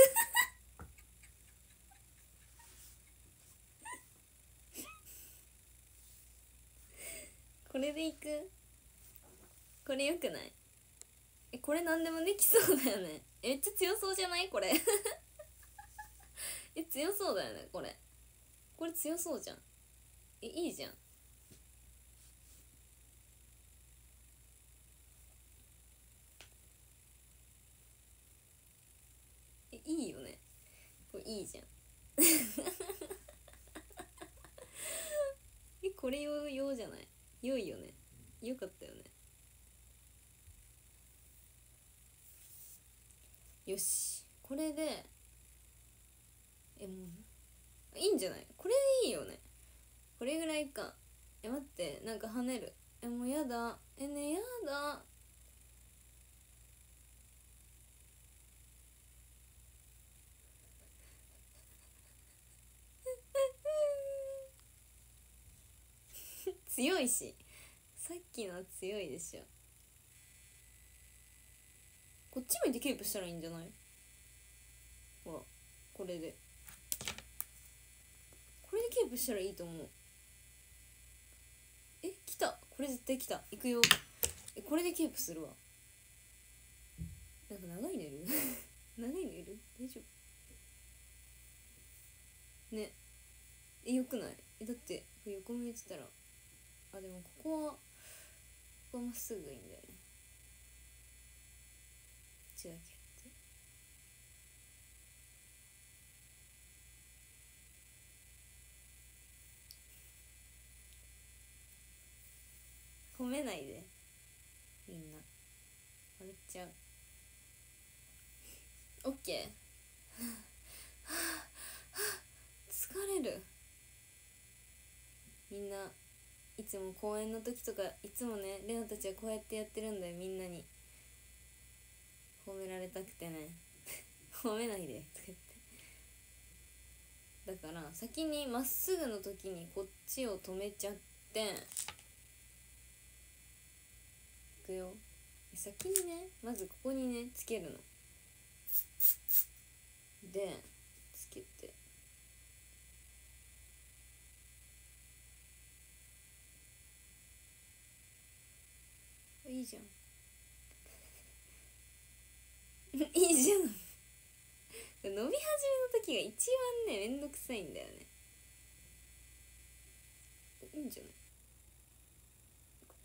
これでいく？これよくない？えこれ何でもできそうだよね。えめっちゃ強そうじゃない？これ。え強そうだよねこれ。これ強そうじゃん。えいいじゃん。いいよね。これいいじゃん。えこれ用用じゃない？良いよね。よかったよね。よし。これでえもういいんじゃない？これでいいよね。これぐらいか。え待って。なんか跳ねる。えもうやだ。えねやだ。強いしさっきの強いでしょ。こっち向いてケープしたらいいんじゃない？ほらこれで。これでケープしたらいいと思う。え来た。これ絶対来た。いくよ。えこれでケープするわ。なんか長いのいる？長いのいる？大丈夫？ね。えよくない？えだって横向いてたらあでもここはここまっすぐいいんだよね。こっちだけやって。褒めないで。みんな。笑っちゃう。オッケー。疲れる。みんな。いつも公演の時とかいつもねレナたちはこうやってやってるんだよみんなに。褒められたくてね。褒めないでとか言って。だから先にまっすぐの時にこっちを止めちゃって。いくよ。先にねまずここにねつけるの。でつけて。いいじゃん。いいじゃん。伸び始めの時が一番ねめんどくさいんだよね。いいんじゃない？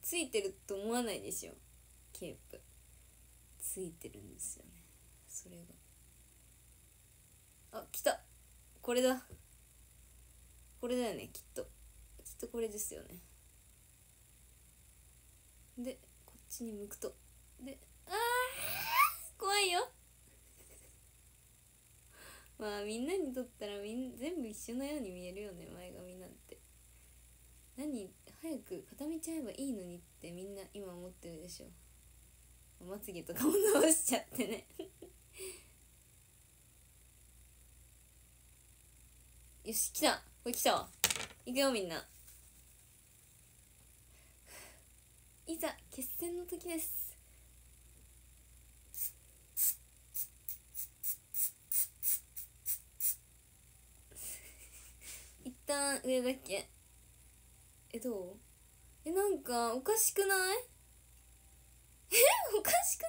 ついてると思わないでしょ。ケープ。ついてるんですよね。それが。あ来た。これだ。これだよねきっと。きっとこれですよね。でちに向くと。であー怖いよ。まあみんなにとったらみん全部一緒のように見えるよね前髪なんて。何早く固めちゃえばいいのにってみんな今思ってるでしょ。まつげとかも直しちゃってね。よし来た。これ来たわ。行くよみんな。いざ決戦の時です。一旦上だけ。えどう？えなんかおかしくない？えおかしくな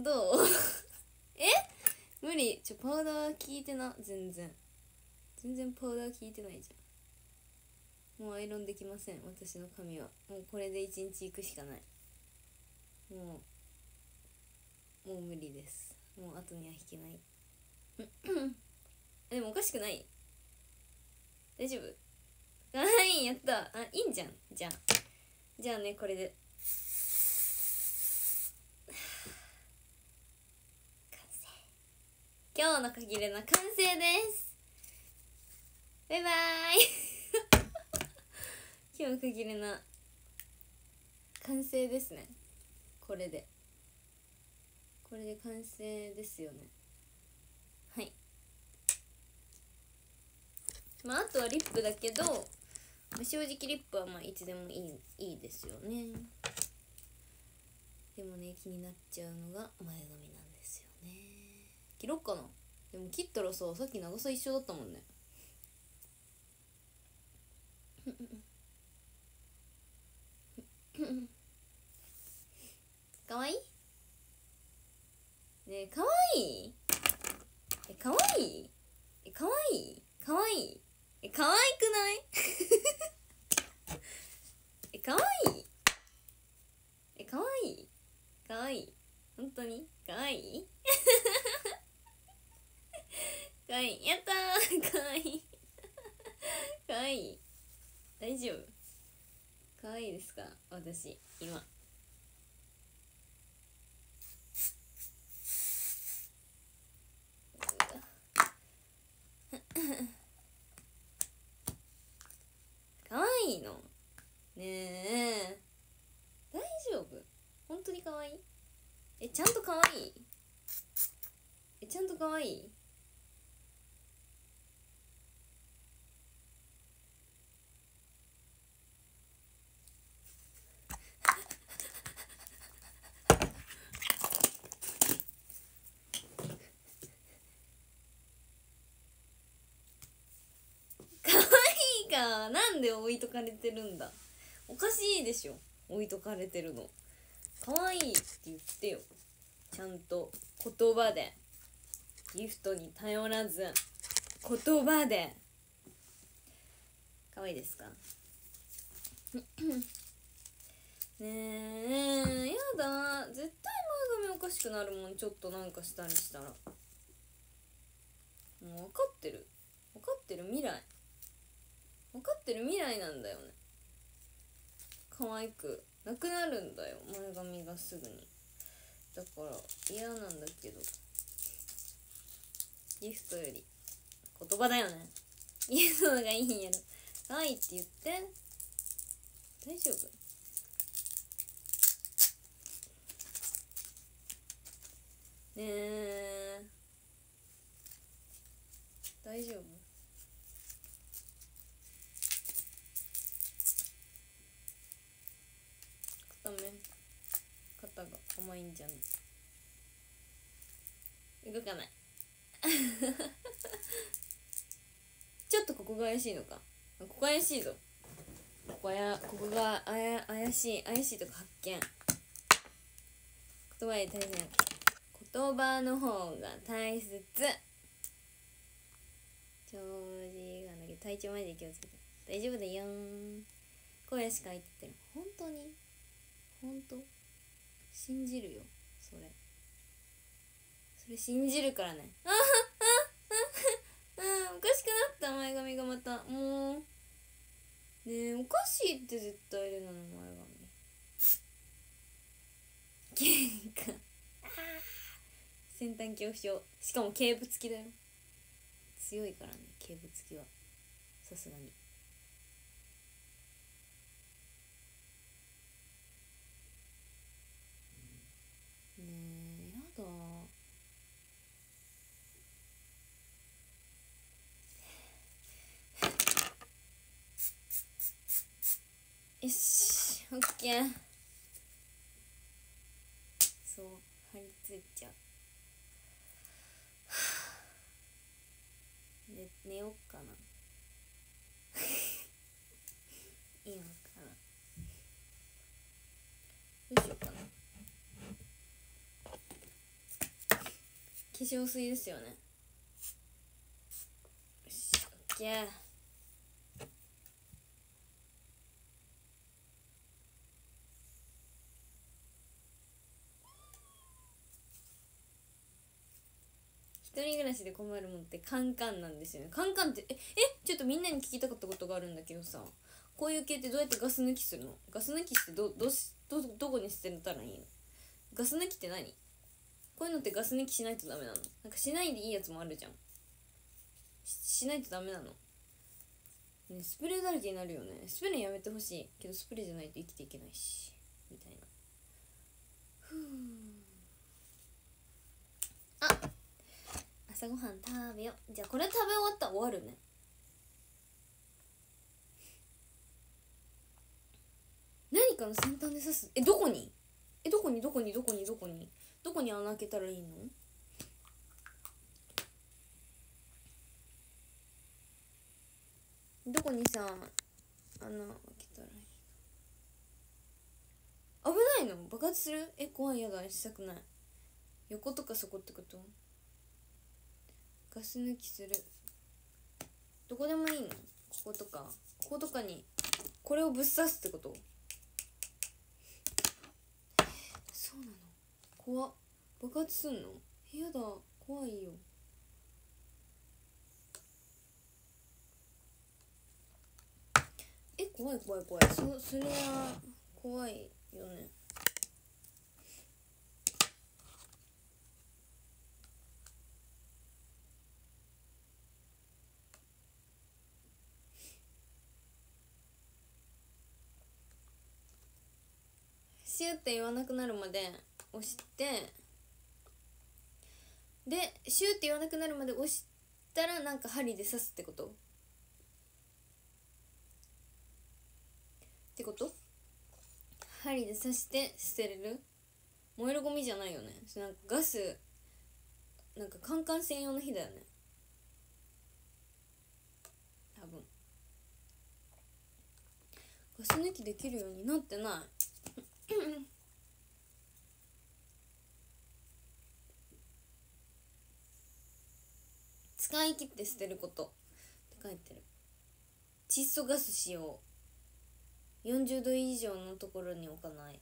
い？どう？無理。ちょパウダー効いてな。全然全然パウダー効いてないじゃん。もうアイロンできません。私の髪は。もうこれで一日行くしかない。もうもう無理です。もう後には引けない。でもおかしくない？大丈夫。はい。やった。あいいんじゃん。じゃあ。じゃあねこれで完成今日の限りの完成です。バイバイ。今日の限りの完成ですね。これで。これで完成ですよね。はい。まああとはリップだけど、正直リップはまあいつでもいいいいですよね。でもね気になっちゃうのが前髪なん切ろっかな。でも切ったらささっき長さ一緒だったもんね。かわいい？ねえかわいい？えかわいい？えかわいい？かわいい？えかわいくない？えかわいい？えかわいい？かわいい？本当に？かわいい？かわい。いやったー。かわい。いかわい。い大丈夫。かわいいですか。私。今。かわいいの？ねえ。大丈夫。本当にかわいい？えちゃんとかわいい？えちゃんとかわいいかわいいかなんで置いとかれてるんだ？おかしいでしょ。置いとかれてるの。かわいいって言ってよ。ちゃんと言葉で。ギフトに頼らず。言葉で。かわいいですか？ねえやだ。絶対前髪おかしくなるもん。ちょっとなんかしたりしたら。もう分かってる。分かってる未来。分かってる未来なんだよね。可愛く。なくなるんだよ前髪がすぐに。だから嫌なんだけど。ギフトより言葉だよね。ギフトのがいいんやろ。可愛いって言って。大丈夫？ねえ大丈夫？甘いんじゃない？動かない。ちょっとここが怪しいのか？ここ怪しいぞ。ここやここがあや怪しい怪しいとか発見。言葉に大切言葉の方が大切。長時間だけど体調まで気をつけて。大丈夫だよ声しか言ってる本当に？本当？信じるよそれ。それ信じるからね。ああああおかしくなった前髪がまた。もう。ねえおかしいって絶対レナの前髪。喧嘩先端恐怖症しかも警部付きだよ。強いからね警部付きは。さすがに。ねえやだ。よしオッケー。そう張り付いちゃう。寝寝よっかな今からどうしようかな化粧水ですよね。よしオッケー。一人暮らしで困るもんってカンカンなんですよね。カンカンってええちょっとみんなに聞きたかったことがあるんだけどさ。こういう系ってどうやってガス抜きするの？ガス抜きってどどしどどこに捨てたらいいの？ガス抜きって何？こういうのってガス抜きしないとダメなの？なんかしないでいいやつもあるじゃん。しないとダメなの。ねスプレーだらけになるよね。スプレーやめてほしい。けどスプレーじゃないと生きていけないし。みたいな。ふうあ朝ごはん食べよう。じゃあこれ食べ終わったら終わるね。何かの先端で刺す？えどこに？えどこに？どこに？どこに？どこに？どこに穴開けたらいいの？どこにさ穴開けたらいいの？危ないの？爆発する？え怖いやだしたくない。横とかそこってこと？ガス抜きする。どこでもいいの？こことか。こことかにこれをぶっ刺すってことそうなの怖っ。爆発すんの？やだ。怖いよ。え怖い怖い怖い。そそれは怖いよね。シュって言わなくなるまで押してでシューって言わなくなるまで押したらなんか針で刺すってこと？ってこと？針で刺して捨てれる？燃えるゴミじゃないよね。なんかガスなんかカンカン専用の火だよね。多分。ガス抜きできるようになってない。使い切って捨てること。って書いてる。窒素ガス使用。40度以上のところに置かない。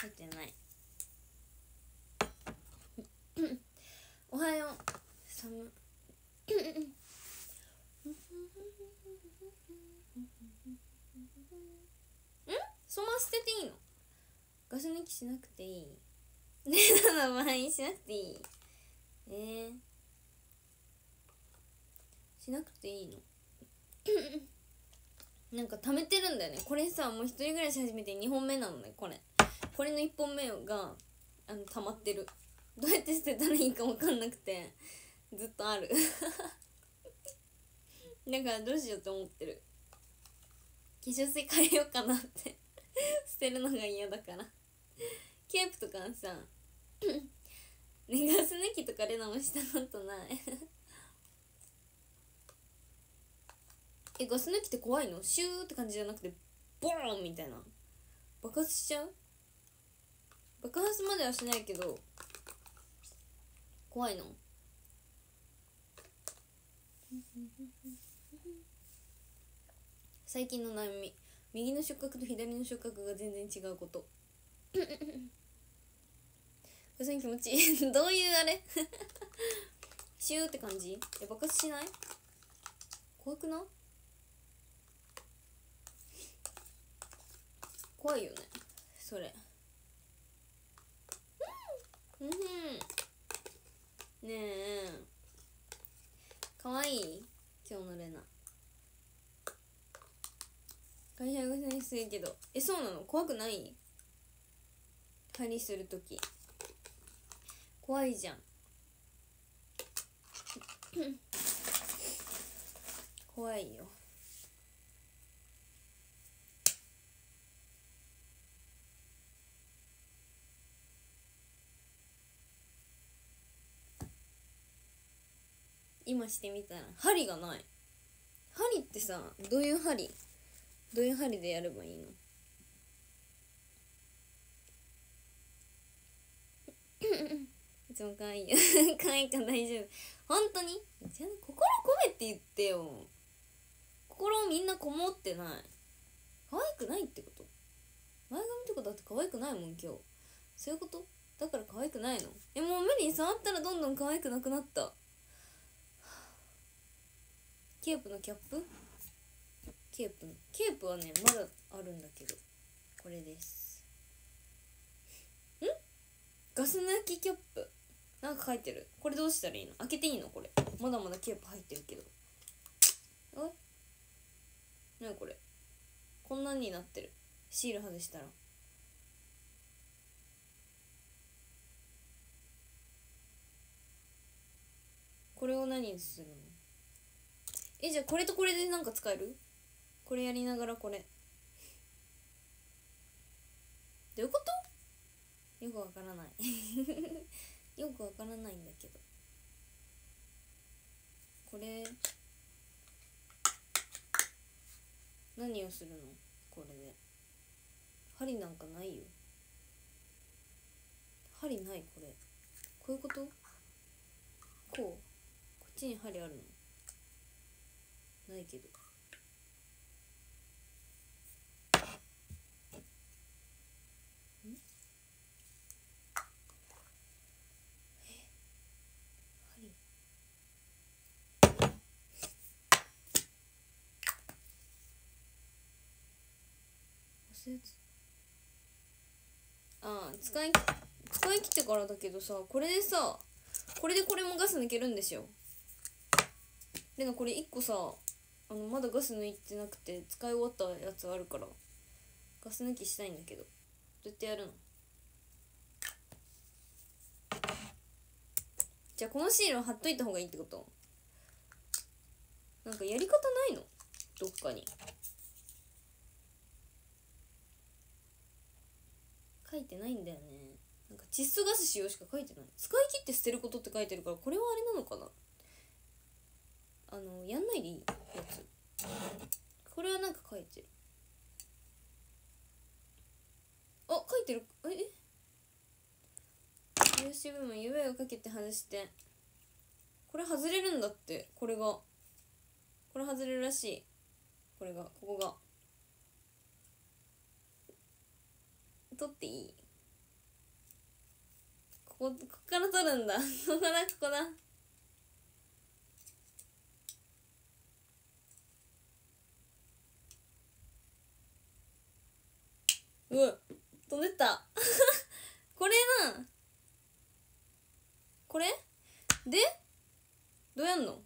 入ってない。おはよう。寒。ん？そのま捨てていいの？ガス抜きしなくていい。レナの場合しなくていい。えー、しなくていいの？なんか貯めてるんだよね。これさもう一人暮らし始めて2本目なのねこれ。これの1本目があの溜まってる。どうやって捨てたらいいか分かんなくてずっとある。だからどうしようと思ってる。化粧水変えようかなって。捨てるのが嫌だから。ケープとかさねガス抜きとかレナもしたことない。えガス抜きって怖いの？シューって感じじゃなくてボーンみたいな。爆発しちゃう？爆発まではしないけど怖いの？最近の悩み右の触覚と左の触覚が全然違うこと。普通に気持ち。い いどういうあれ？シューって感じ？え爆発しない？怖くない？怖いよね。それ。うん。うん。ねえ。かわい？い今日のレナ。会社が先生けど。えそうなの？怖くない？針する時。怖いじゃん。怖いよ。今してみたら針がない。針ってさどういう針？どういう針でやればいいの？い つも可愛い。よ可愛いから大丈夫。本当に？じゃ心込めて言ってよ。心みんなこもってない。可愛くないってこと？前髪とかだって可愛くないもん今日。そういうこと？だから可愛くないの？えもう無理に触ったらどんどん可愛くなくなった。ケープのキャップ？ケープの？ケープはねまだあるんだけど。これです。ん？ガス抜きキャップ。なんか書いてる。これどうしたらいいの？開けていいの？これ。まだまだケープ入ってるけど。おいなにこれ？こんなんになってる。シール外したら。これを何にするの？えじゃあこれとこれでなんか使える？これやりながらこれ。どういうこと？よくわからない。よくわからないんだけど。これ何をするの？これで。針なんかないよ。針ないこれ。こういうこと？こう。こっちに針あるの？ないけどんえ針ああ使い使い切ってからだけどさこれでさこれでこれもガス抜けるんですよ。でもこれ1個さあのまだガス抜いてなくて使い終わったやつあるからガス抜きしたいんだけど。どうやってやるの。じゃあこのシールを貼っといた方がいいってこと？なんかやり方ないの？どっかに。書いてないんだよね。なんか窒素ガス使用しか書いてない。使い切って捨てることって書いてるからこれはあれなのかな。あのやんないでいいやつ。これはなんか書いてる。あ書いてる。ええ？USB も夢をかけて外して。これ外れるんだって。これが。これ外れるらしい。これが。ここが。取っていい？ここここから取るんだ。ここだここだ。うわ飛んでった。これな。これ？で？どうやんの？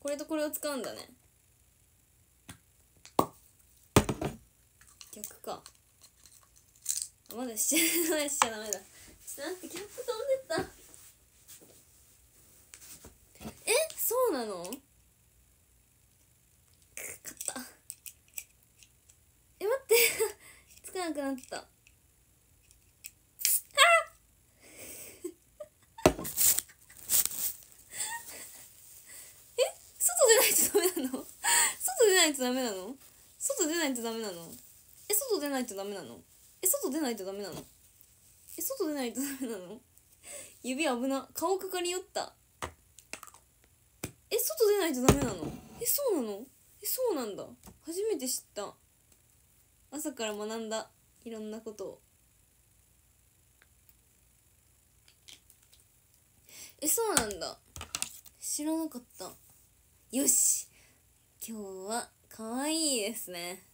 これとこれを使うんだね。逆か。まだしちゃしちゃダメだ。ちょっと待ってキャップ飛んでった。えそうなの？く勝った。え待って。つかなくなった。あえ外出ないとダメなの？外出ないとダメなの？外出ないとダメなの？え外出ないとダメなの？え外出ないとダメなの？え外出ないとダメなの？指危な。顔かかりよった。え外出ないとダメなの？えそうなの？えそうなんだ。初めて知った。朝から学んだ。いろんなことを。えそうなんだ。知らなかった。よし。今日は可愛いですね。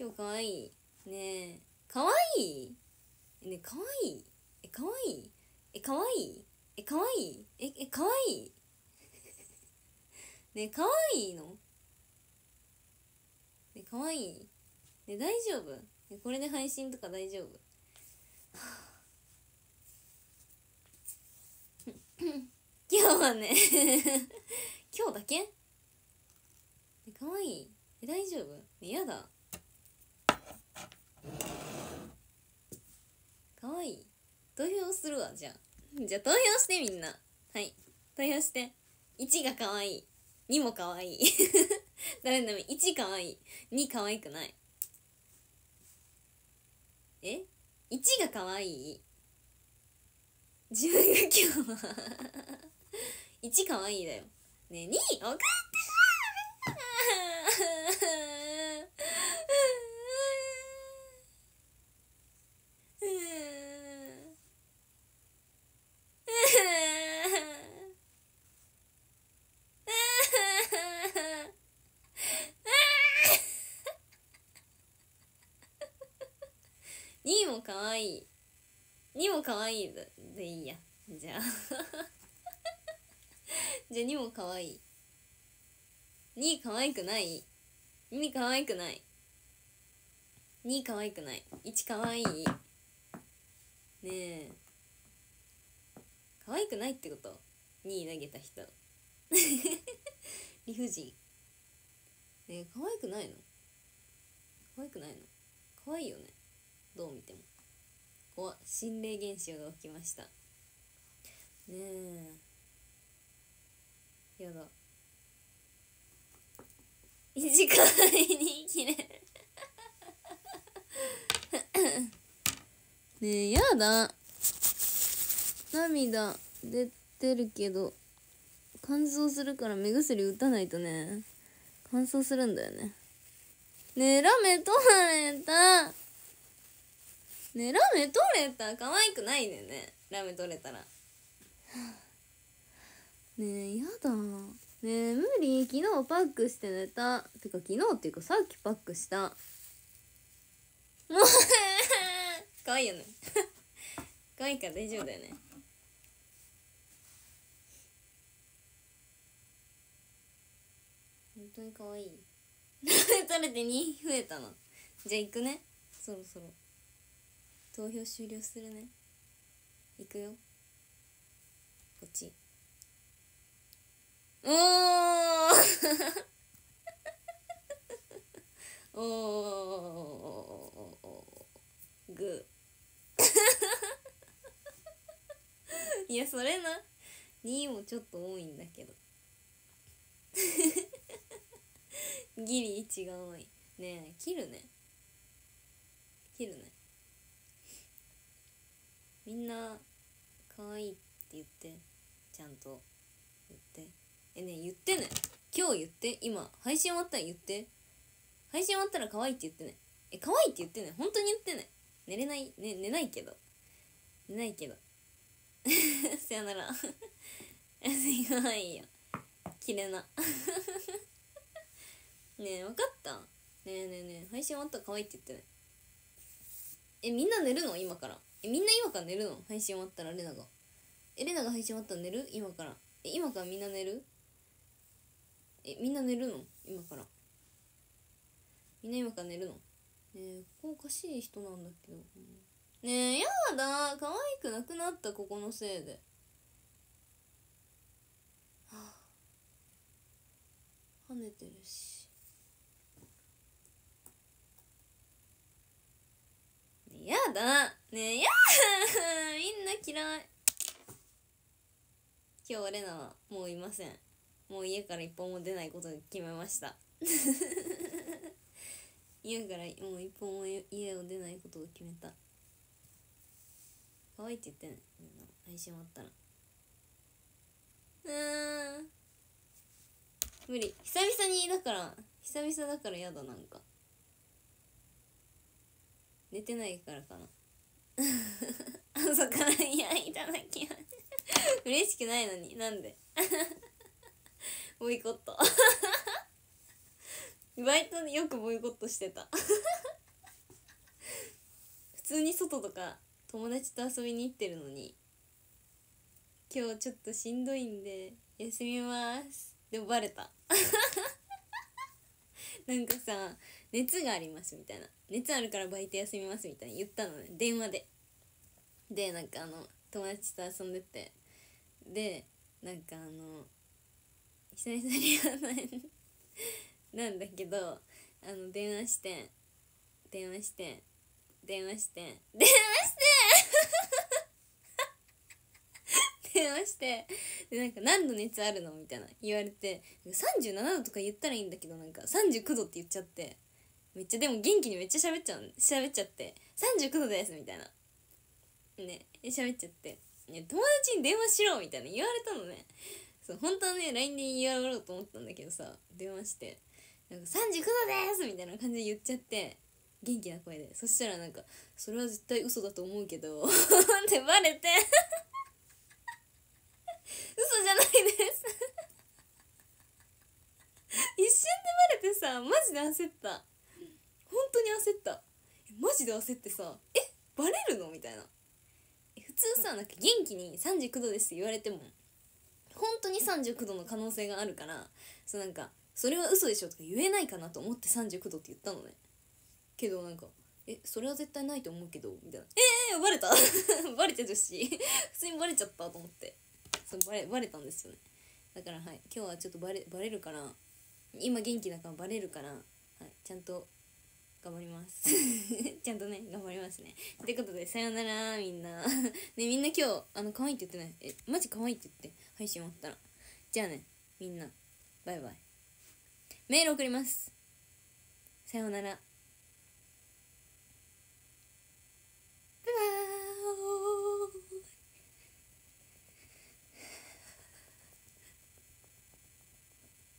今日可愛い。いねえ。可愛い？ねえ可愛い？え可愛い？え可愛い？いえ可愛い？ええ可愛い？いねえ可愛い いの？ね可愛い？いね大丈夫？ねこれで配信とか大丈夫？今日はね 今日だけ、ね、可愛い？え大丈夫？ねやだ。可愛いい。投票するわじゃあ。じゃあ投票してみんな。はい。投票して。1が可愛い2も可愛いダメダメ1可愛い2可愛くない。え？1が可愛い自分が今日は。1可愛いだよ。ねえ2送って2も可愛い2も可愛いででいいやじゃあじゃあ2も可愛い可愛くない？2可愛くない？2可愛くない？1可愛い？ねえ。可愛くないってこと？2投げた人。理不尽。ねえ可愛くないの？可愛くないの？可愛いよね。どう見ても。怖心霊現象が起きました。ねえ。やだ。1時間に切れねえやだ。涙出てるけど乾燥するから目薬打たないとね。乾燥するんだよね。ねえラメ取れた。ねえラメ取れた。可愛くないねね。ラメ取れたら。ねえやだ。ねえ無理昨日パックして寝た。てか昨日っていうかさっきパックした。も う可愛いよね。可愛いから大丈夫だよね。本当に可愛い。取れて2増えたの。じゃあ行くね。そろそろ。投票終了するね。行くよ。こっち。おーおー。グーいやそれな。2もちょっと多いんだけど。ギリ1が多い。ねえ切るね。切るね。みんな可愛いって言って。ちゃんと言って。えね言ってね。今日言って。今配信終わったら言って。配信終わったら可愛いって言ってね。え可愛いって言ってね。本当に言ってね。寝れない。ね寝ないけど。寝ないけど。さよなら。すごいよ。切れな。ねえ分かった？ねえねえねえ配信終わったら可愛いって言ってね。えみんな寝るの？今から。えみんな今から寝るの？配信終わったらレナが。えレナが配信終わったら寝る？今から。え今からみんな寝る？えみんな寝るの？今から。みんな今から寝るの？ねえここおかしい人なんだけど。ねえやだ。可愛くなくなったここのせいで。はあ。跳ねてるし。やだ。ねえやみんな嫌い。今日レナはもういません。もう家から一本も出ないことに決めました。家からもう一本も家を出ないことを決めた。可愛いって言ってんな。配信終わったら。うん。無理。久々にだから久々だからやだなんか。寝てないからかな。朝から いやいただきます。嬉しくないのに。なんで？ボイコット。バイトでよくボイコットしてた。普通に外とか友達と遊びに行ってるのに。今日ちょっとしんどいんで休みます。でもバレた。なんかさ熱がありますみたいな。熱あるからバイト休みますみたいに言ったのね。電話で。でなんかあの友達と遊んでて。でなんかあの久々になんだけどあの電話して電話して電話して電話して電話してでなんか何度熱あるのみたいな言われて37度とか言ったらいいんだけどなんか39度って言っちゃってめっちゃでも元気にめっちゃ喋っちゃう喋っちゃって39度ですみたいなね喋っちゃって友達に電話しろみたいな言われたのねそう本当はね LINE で言いろうと思ったんだけどさ電話して「なんか39度です!」みたいな感じで言っちゃって元気な声で。そしたらなんか「それは絶対嘘だと思うけど」ってバレて! 嘘じゃないです! 一瞬でバレてさマジで焦った。本当に焦った。マジで焦ってさ「えバレるの?」みたいな。普通さなんか元気に39度ですって言われても本当に39度の可能性があるからそうなんかそれは嘘でしょとか言えないかなと思って39度って言ったのね。けどなんか「えそれは絶対ないと思うけど」みたいな「えー、バレた？バレてるし普通にバレちゃった」と思って。そうバレバレたんですよね。だからはい今日はちょっとバレバレるから今元気だからバレるから、はい、ちゃんと頑張ります。ちゃんとね頑張りますね。ということでさよならみんな。ねみんな今日あの可愛いって言ってない？えマジ可愛いって言って？配信終わったら。じゃあねみんな。バイバイ。メール送ります。さよなら。バイバ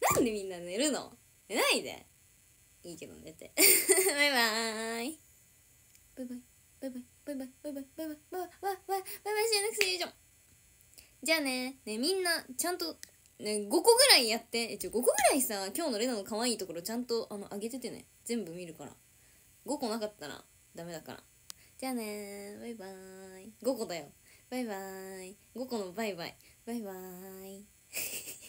イ。なんでみんな寝るの？寝ないで。いいけど寝て。バイバーイ。バイバイ。バイバイ。バイバイ。バイバイ。バイバイ。バイバイ。バイバイ。バイバイ。バイじゃあねねみんなちゃんとね5個ぐらいやってえちょ5個ぐらいさ今日のレナの可愛いところちゃんとあの上げててね全部見るから5個なかったらダメだからじゃあねバイ。バーイ。5個だよバイバーイ5個のバイ。バイバイ。バーイ。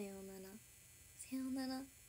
さようなら。さようなら。